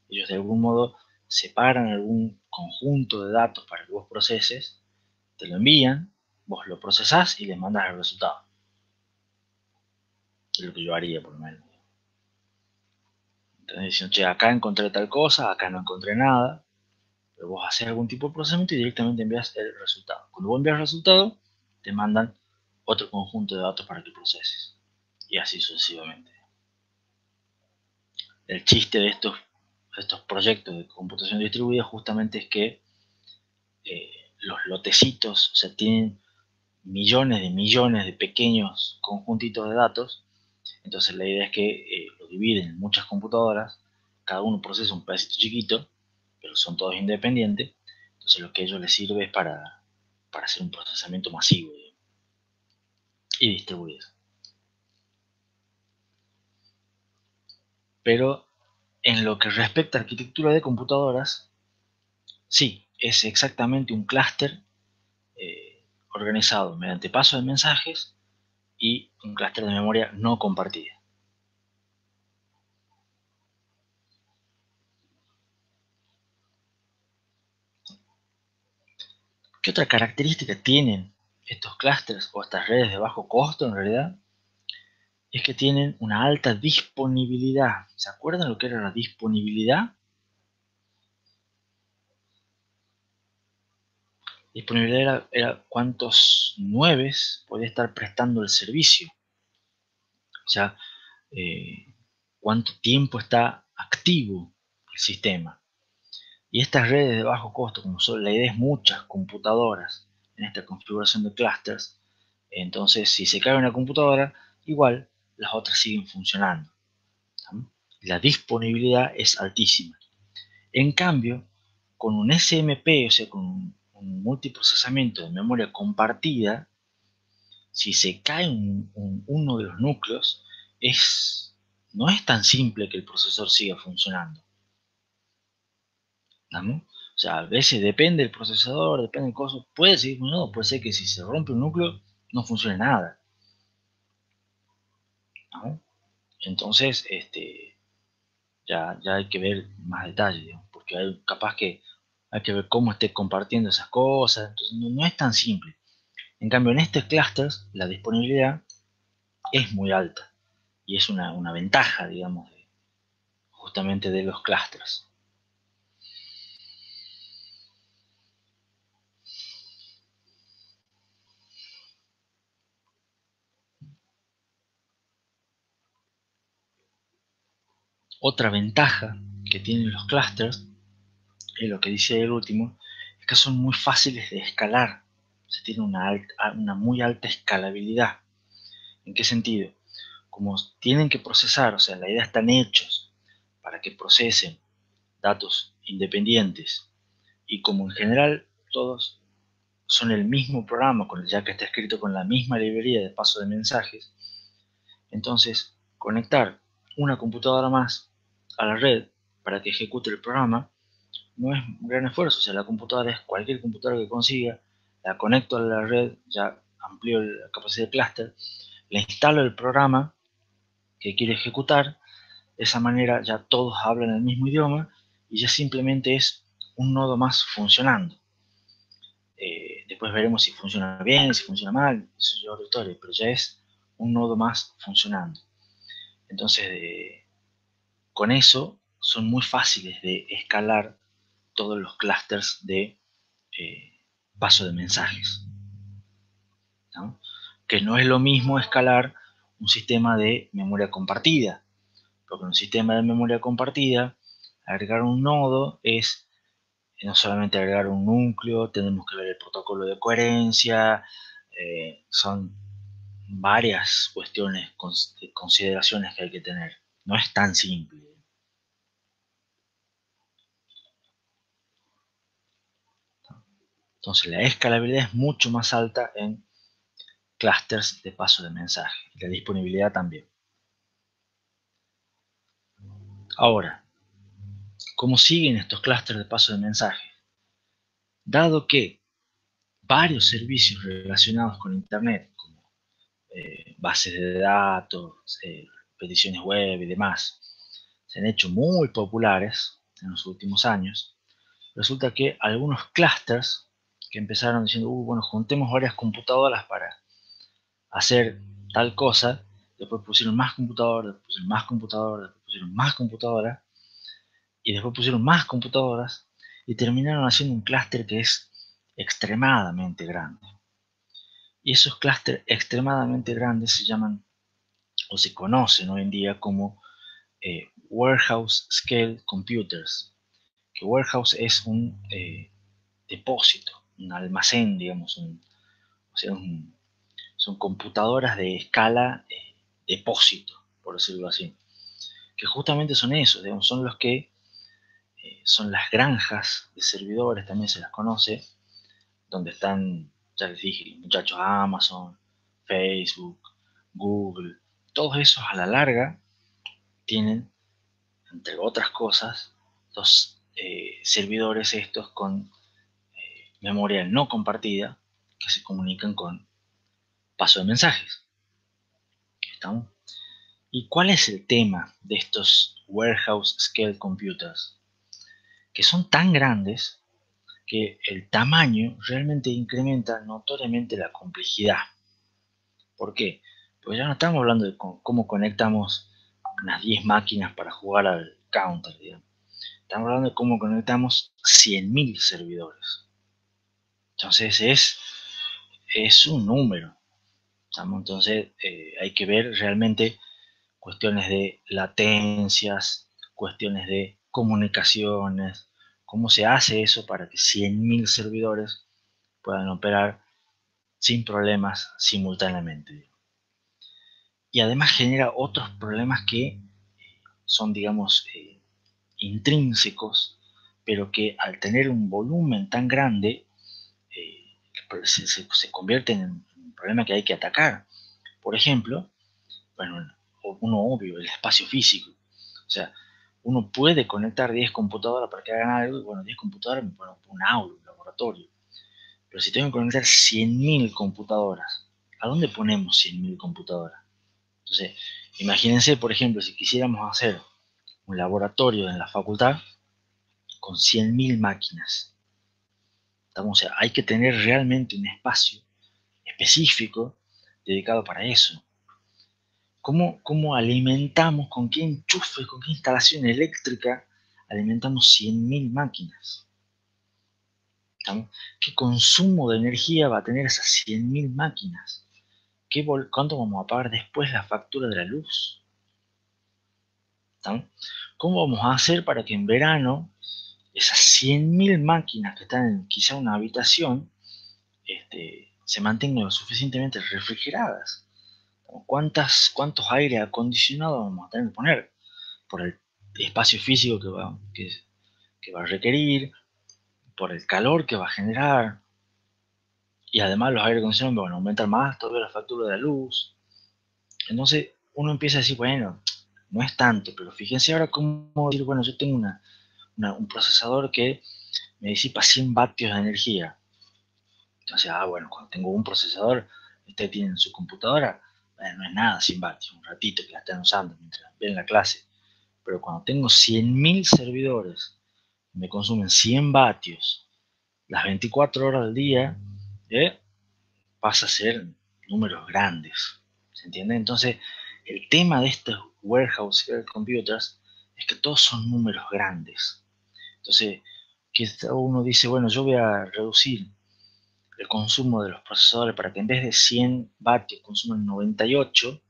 ellos de algún modo separan algún conjunto de datos para que vos proceses, te lo envían, vos lo procesás y les mandas el resultado. Es lo que yo haría por lo menos. Entonces dicen, che, acá encontré tal cosa, acá no encontré nada. Pero vos haces algún tipo de procesamiento y directamente envías el resultado. Cuando vos envías el resultado, te mandan otro conjunto de datos para que proceses. Y así sucesivamente. El chiste de estos, estos proyectos de computación distribuida justamente es que eh, los lotecitos, o sea, tienen millones de millones de pequeños conjuntitos de datos entonces la idea es que eh, lo dividen en muchas computadoras, cada uno procesa un pedacito chiquito, pero son todos independientes. Entonces lo que a ellos les sirve es para, hacer un procesamiento masivo y distribuido. Pero en lo que respecta a arquitectura de computadoras, sí, es exactamente un clúster eh, organizado mediante paso de mensajes y un clúster de memoria no compartida. ¿Qué otra característica tienen estos clústeres o estas redes de bajo costo en realidad? Es que tienen una alta disponibilidad. ¿Se acuerdan lo que era la disponibilidad? Disponibilidad era, cuántos nueves podía estar prestando el servicio. O sea, eh, cuánto tiempo está activo el sistema. Y estas redes de bajo costo, como son, la idea es muchas computadoras en esta configuración de clusters, entonces si se cae una computadora, igual las otras siguen funcionando. La disponibilidad es altísima. En cambio, con un SMP, o sea, con un multiprocesamiento de memoria compartida, si se cae uno de los núcleos, es, no es tan simple que el procesador siga funcionando. O sea, a veces depende del procesador, depende del costo, puede seguir funcionando, puede ser que si se rompe un núcleo no funcione nada. Entonces, este, ya, ya hay que ver más detalle, porque hay, capaz que hay que ver cómo esté compartiendo esas cosas, entonces no, es tan simple. En cambio, en este clúster la disponibilidad es muy alta y es una, una ventaja, digamos, justamente de los clusters. Otra ventaja que tienen los clusters, es lo que dice el último, es que son muy fáciles de escalar. Se tiene una, muy alta escalabilidad. ¿En qué sentido? Como tienen que procesar, o sea, la idea están hechos para que procesen datos independientes y como en general todos son el mismo programa, ya que está escrito con la misma librería de paso de mensajes, entonces conectar una computadora más a la red para que ejecute el programa no es un gran esfuerzo. O sea, la computadora es cualquier computadora que consiga, la conecto a la red, ya amplío la capacidad de clúster, le instalo el programa que quiere ejecutar. De esa manera ya todos hablan el mismo idioma y ya simplemente es un nodo más funcionando. Eh, después veremos si funciona bien, si funciona mal, eso es otra historia, pero ya es un nodo más funcionando. Entonces, eh, con eso son muy fáciles de escalar todos los clusters de eh, paso de mensajes. Que no es lo mismo escalar un sistema de memoria compartida. Porque en un sistema de memoria compartida, agregar un nodo es no solamente agregar un núcleo, tenemos que ver el protocolo de coherencia, eh, son varias cuestiones, consideraciones que hay que tener. No es tan simple. Entonces la escalabilidad es mucho más alta en clusters de paso de mensaje. La disponibilidad también. Ahora, ¿cómo siguen estos clusters de paso de mensaje? Dado que varios servicios relacionados con Internet, como eh, bases de datos, eh, peticiones web y demás, se han hecho muy populares en los últimos años, resulta que algunos clusters que empezaron diciendo, uh, bueno, juntemos varias computadoras para hacer tal cosa, después pusieron más computadoras, después pusieron más computadoras, después pusieron más computadoras, y después pusieron más computadoras, y terminaron haciendo un clúster que es extremadamente grande. Y esos clústeres extremadamente grandes se llaman, o se conocen hoy en día como eh, Warehouse Scale Computers, que Warehouse es un eh, depósito un almacén, digamos, sea, son computadoras de escala eh, depósito, por decirlo así, que justamente son esos, digamos, son los que son las granjas de servidores, también se las conoce, donde están, ya les dije, muchachos, Amazon, Facebook, Google, todos esos a la larga tienen, entre otras cosas, los eh, servidores estos con memoria no compartida que se comunican con paso de mensajes. ¿Y cuál es el tema de estos warehouse scale computers? Que son tan grandes que el tamaño realmente incrementa notoriamente la complejidad. ¿Por qué? Pues ya no estamos hablando de cómo conectamos unas 10 máquinas para jugar al counter, Estamos hablando de cómo conectamos 100.000 servidores. Entonces es, es un número. Entonces eh, hay que ver realmente cuestiones de latencias, cuestiones de comunicaciones, cómo se hace eso para que 100.000 servidores puedan operar sin problemas simultáneamente. Y además genera otros problemas que son, digamos, eh, intrínsecos, pero que al tener un volumen tan grande se, se, convierte en un problema que hay que atacar. Por ejemplo, bueno, uno obvio, el espacio físico. O sea, uno puede conectar 10 computadoras para que hagan algo, y bueno, 10 computadoras ponen un aula, un laboratorio. Pero si tengo que conectar 100.000 computadoras, ¿a dónde ponemos 100.000 computadoras? Entonces, imagínense, por ejemplo, si quisiéramos hacer un laboratorio en la facultad con 100.000 máquinas. Sea, hay que tener realmente un espacio específico dedicado para eso. ¿Cómo, ¿Cómo, alimentamos, con qué enchufe, con qué instalación eléctrica alimentamos 100.000 máquinas? ¿Qué consumo de energía va a tener esas 100.000 máquinas? ¿Qué ¿Cuánto vamos a pagar después la factura de la luz? ¿Cómo vamos a hacer para que en verano esas 100.000 máquinas que están en quizá una habitación este, se mantengan lo suficientemente refrigeradas? ¿Cuántas, ¿Cuántos aire acondicionados vamos a tener que poner? Por el espacio físico que va, que va a requerir, por el calor que va a generar. Y además los aire acondicionados van a aumentar más todavía la factura de la luz. Entonces uno empieza a decir, bueno, no es tanto, pero fíjense ahora cómo decir, bueno, yo tengo una, un procesador que me disipa 100 vatios de energía. Entonces, ah, bueno, cuando tengo un procesador, usted tiene en su computadora, no es nada 100 vatios, un ratito que la están usando mientras ven la clase. Pero cuando tengo 100.000 servidores me consumen 100 vatios las 24 horas del día, ¿eh? pasa a ser números grandes. ¿Se entiende? Entonces, el tema de estos warehouse computers es que todos son números grandes. Entonces, que uno dice, bueno, yo voy a reducir el consumo de los procesadores para que en vez de 100 vatios consuman 98,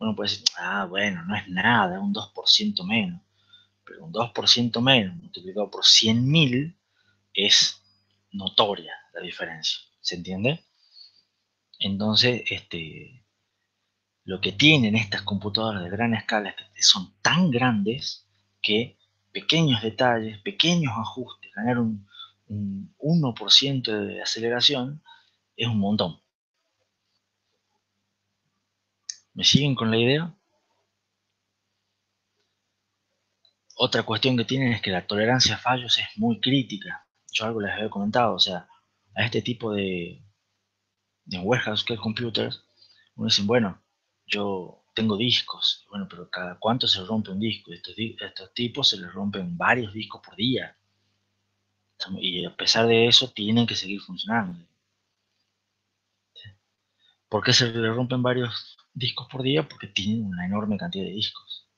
uno puede decir, ah, bueno, no es nada, un 2% menos pero un 2% menos multiplicado por 100.000 es notoria la diferencia. ¿Se entiende? Entonces, este, lo que tienen estas computadoras de gran escala son tan grandes que pequeños detalles, pequeños ajustes, ganar un, un 1% de aceleración es un montón. ¿Me siguen con la idea? Otra cuestión que tienen es que la tolerancia a fallos es muy crítica. Yo algo les había comentado, o sea, a este tipo de, de warehouse que computers, uno dice, bueno, yo tengo discos, bueno, pero cada cuánto se rompe un disco. Estos, estos tipos se les rompen varios discos por día. Y a pesar de eso, tienen que seguir funcionando. ¿Por qué se les rompen varios discos por día? Porque tienen una enorme cantidad de discos.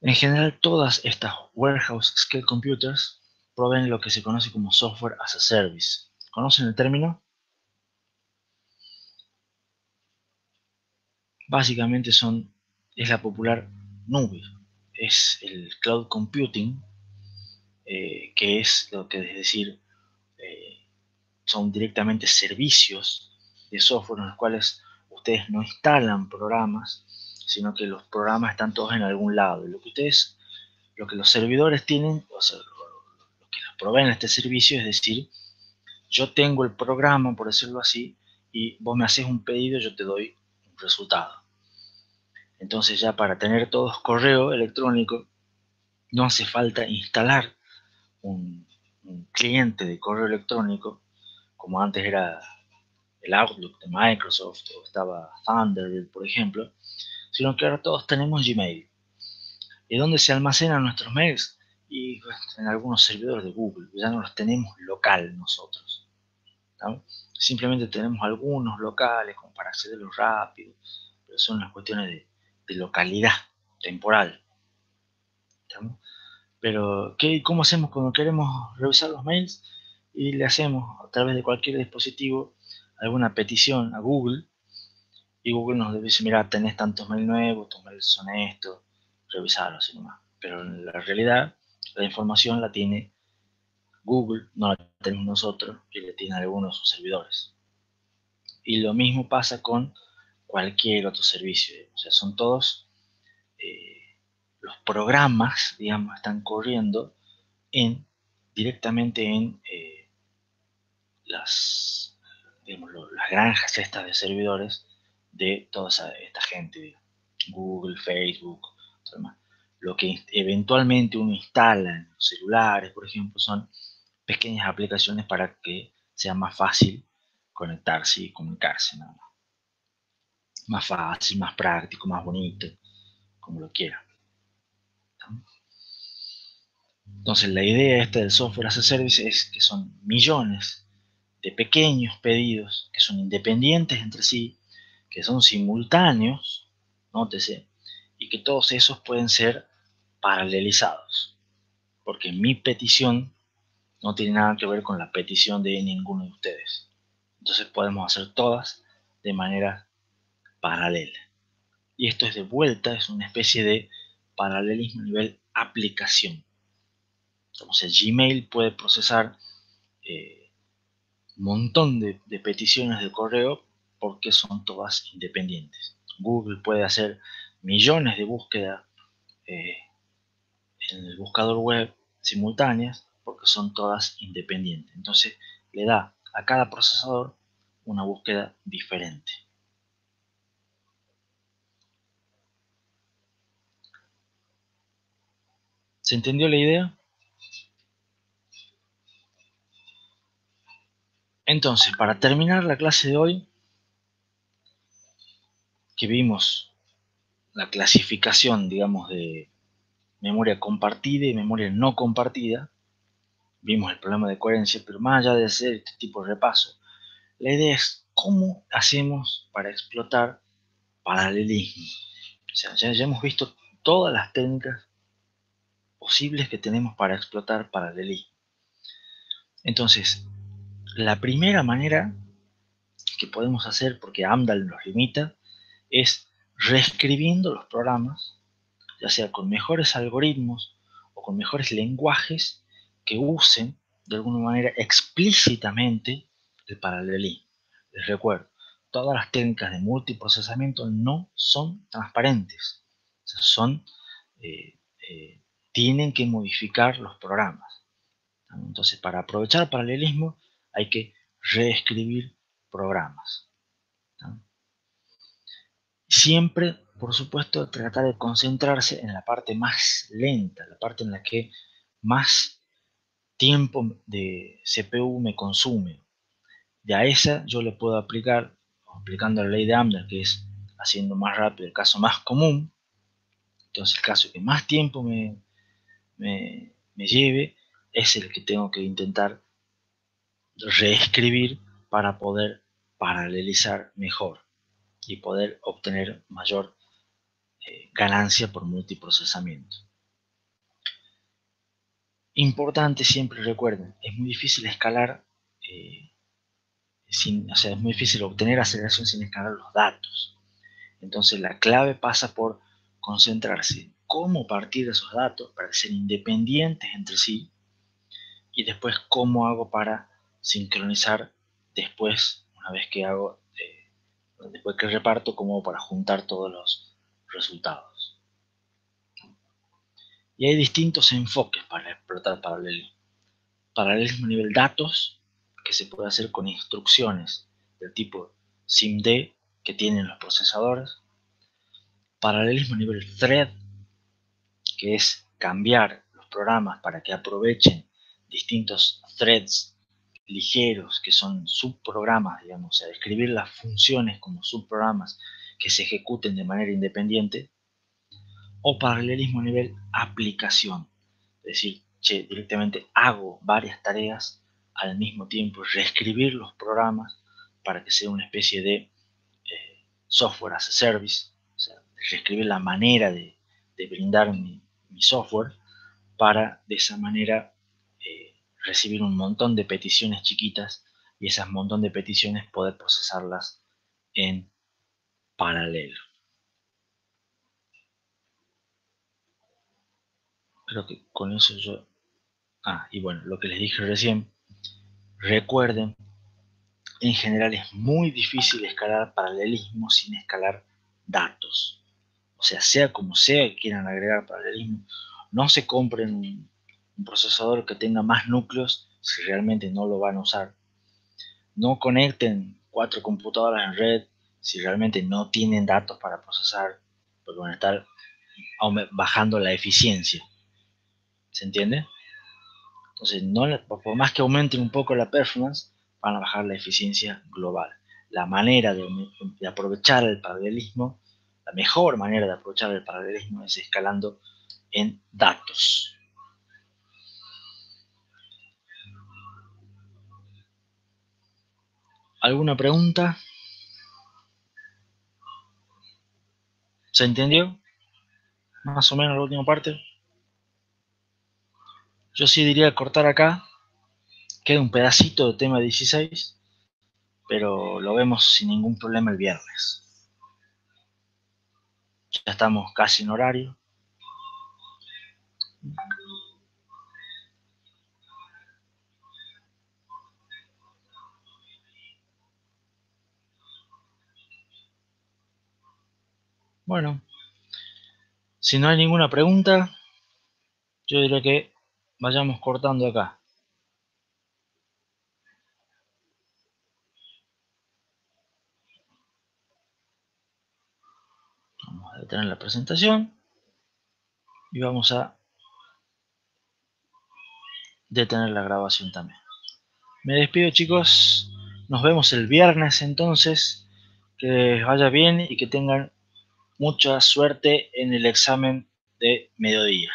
En general, todas estas Warehouse Scale Computers proveen lo que se conoce como Software as a Service. ¿Conocen el término? Básicamente son, es la popular nube, es el cloud computing, eh, que es lo que es decir, eh, son directamente servicios de software en los cuales ustedes no instalan programas, sino que los programas están todos en algún lado. Y lo que ustedes, lo que los servidores tienen, o sea, lo que los proveen este servicio es decir, yo tengo el programa, por decirlo así, y vos me haces un pedido, yo te doy un resultado. Entonces ya para tener todos correo electrónico, no hace falta instalar un, un cliente de correo electrónico, como antes era el Outlook de Microsoft o estaba Thunderbird, por ejemplo, sino que ahora todos tenemos Gmail. ¿Y dónde se almacenan nuestros mails? Y pues, en algunos servidores de Google, ya no los tenemos local nosotros. Simplemente tenemos algunos locales como para accederlos rápido, pero son las cuestiones de, localidad temporal. Pero, ¿qué, ¿cómo hacemos cuando queremos revisar los mails? Y le hacemos a través de cualquier dispositivo alguna petición a Google y Google nos dice, mira, tenés tantos mails nuevos, tus mails son estos, revisarlos y nomás. Pero en la realidad, la información la tiene Google, no la tenemos nosotros, y la tiene algunos de sus servidores. Y lo mismo pasa con cualquier otro servicio. O sea, son todos eh, los programas, digamos, están corriendo en, directamente en eh, las, granjas estas de servidores de toda esta gente, Google, Facebook, Lo que eventualmente uno instala en los celulares, por ejemplo, son pequeñas aplicaciones para que sea más fácil conectarse y comunicarse. Nada más. más fácil, más práctico, más bonito. como lo quieran. Entonces la idea esta del software as a service es que son millones de pequeños pedidos que son independientes entre sí, que son simultáneos, nótese, y que todos esos pueden ser paralelizados, porque mi petición no tiene nada que ver con la petición de ninguno de ustedes. Entonces podemos hacer todas de manera paralela. Y esto es de vuelta, es una especie de paralelismo a nivel aplicación. Entonces Gmail puede procesar eh, un montón de, peticiones de correo porque son todas independientes. Google puede hacer millones de búsquedas eh, en el buscador web simultáneas porque son todas independientes. Entonces le da a cada procesador una búsqueda diferente. ¿Se entendió la idea? Entonces, para terminar la clase de hoy, que vimos la clasificación, digamos, de memoria compartida y memoria no compartida, vimos el problema de coherencia, pero más allá de hacer este tipo de repaso, la idea es cómo hacemos para explotar paralelismo. O sea, ya, ya hemos visto todas las técnicas posibles que tenemos para explotar paralelismo. Entonces, la primera manera que podemos hacer, porque AMDAL nos limita, es reescribiendo los programas, ya sea con mejores algoritmos o con mejores lenguajes que usen de alguna manera explícitamente el paralelismo. Les recuerdo, todas las técnicas de multiprocesamiento no son transparentes, son, eh, eh, tienen que modificar los programas. Entonces, para aprovechar el paralelismo, hay que reescribir programas. Siempre, por supuesto, tratar de concentrarse en la parte más lenta, la parte en la que más tiempo de CPU me consume. De a esa yo le puedo aplicar, aplicando la ley de Amdahl, que es haciendo más rápido el caso más común. Entonces el caso que más tiempo me, me, me lleve es el que tengo que intentar reescribir para poder paralelizar mejor y poder obtener mayor eh, ganancia por multiprocesamiento. Importante siempre recuerden, es muy difícil escalar, eh, sin, o sea, es muy difícil obtener aceleración sin escalar los datos. Entonces la clave pasa por concentrarse en cómo partir de esos datos para sean independientes entre sí y después cómo hago para sincronizar después, una vez que hago, eh, después que reparto, como para juntar todos los resultados. Y hay distintos enfoques para explotar paralelismo. Paralelismo a nivel datos, que se puede hacer con instrucciones del tipo SIMD que tienen los procesadores. Paralelismo a nivel thread, que es cambiar los programas para que aprovechen distintos threads ligeros, que son subprogramas, digamos, o sea, escribir las funciones como subprogramas que se ejecuten de manera independiente, o paralelismo a nivel aplicación, es decir, directamente hago varias tareas al mismo tiempo, reescribir los programas para que sea una especie de eh, software as a service, o sea, reescribir la manera de, brindar mi software para de esa manera recibir un montón de peticiones chiquitas y esas montón de peticiones poder procesarlas en paralelo. Creo que con eso yo... Ah, y bueno, lo que les dije recién, recuerden, en general es muy difícil escalar paralelismo sin escalar datos. O sea, sea como sea que quieran agregar paralelismo, no se compren un procesador que tenga más núcleos si realmente no lo van a usar. No conecten cuatro computadoras en red si realmente no tienen datos para procesar, porque van a estar bajando la eficiencia. ¿Se entiende? Entonces, no, por más que aumenten un poco la performance, van a bajar la eficiencia global. La manera de, aprovechar el paralelismo la mejor manera de aprovechar el paralelismo es escalando en datos. ¿Alguna pregunta? ¿Se entendió? Más o menos la última parte. Yo sí diría cortar acá. Queda un pedacito de tema 16, pero lo vemos sin ningún problema el viernes. Ya estamos casi en horario. Bueno, si no hay ninguna pregunta, yo diría que vayamos cortando acá. Vamos a detener la presentación y vamos a detener la grabación también. Me despido chicos, nos vemos el viernes entonces, que vaya bien y que tengan mucha suerte en el examen de mediodía.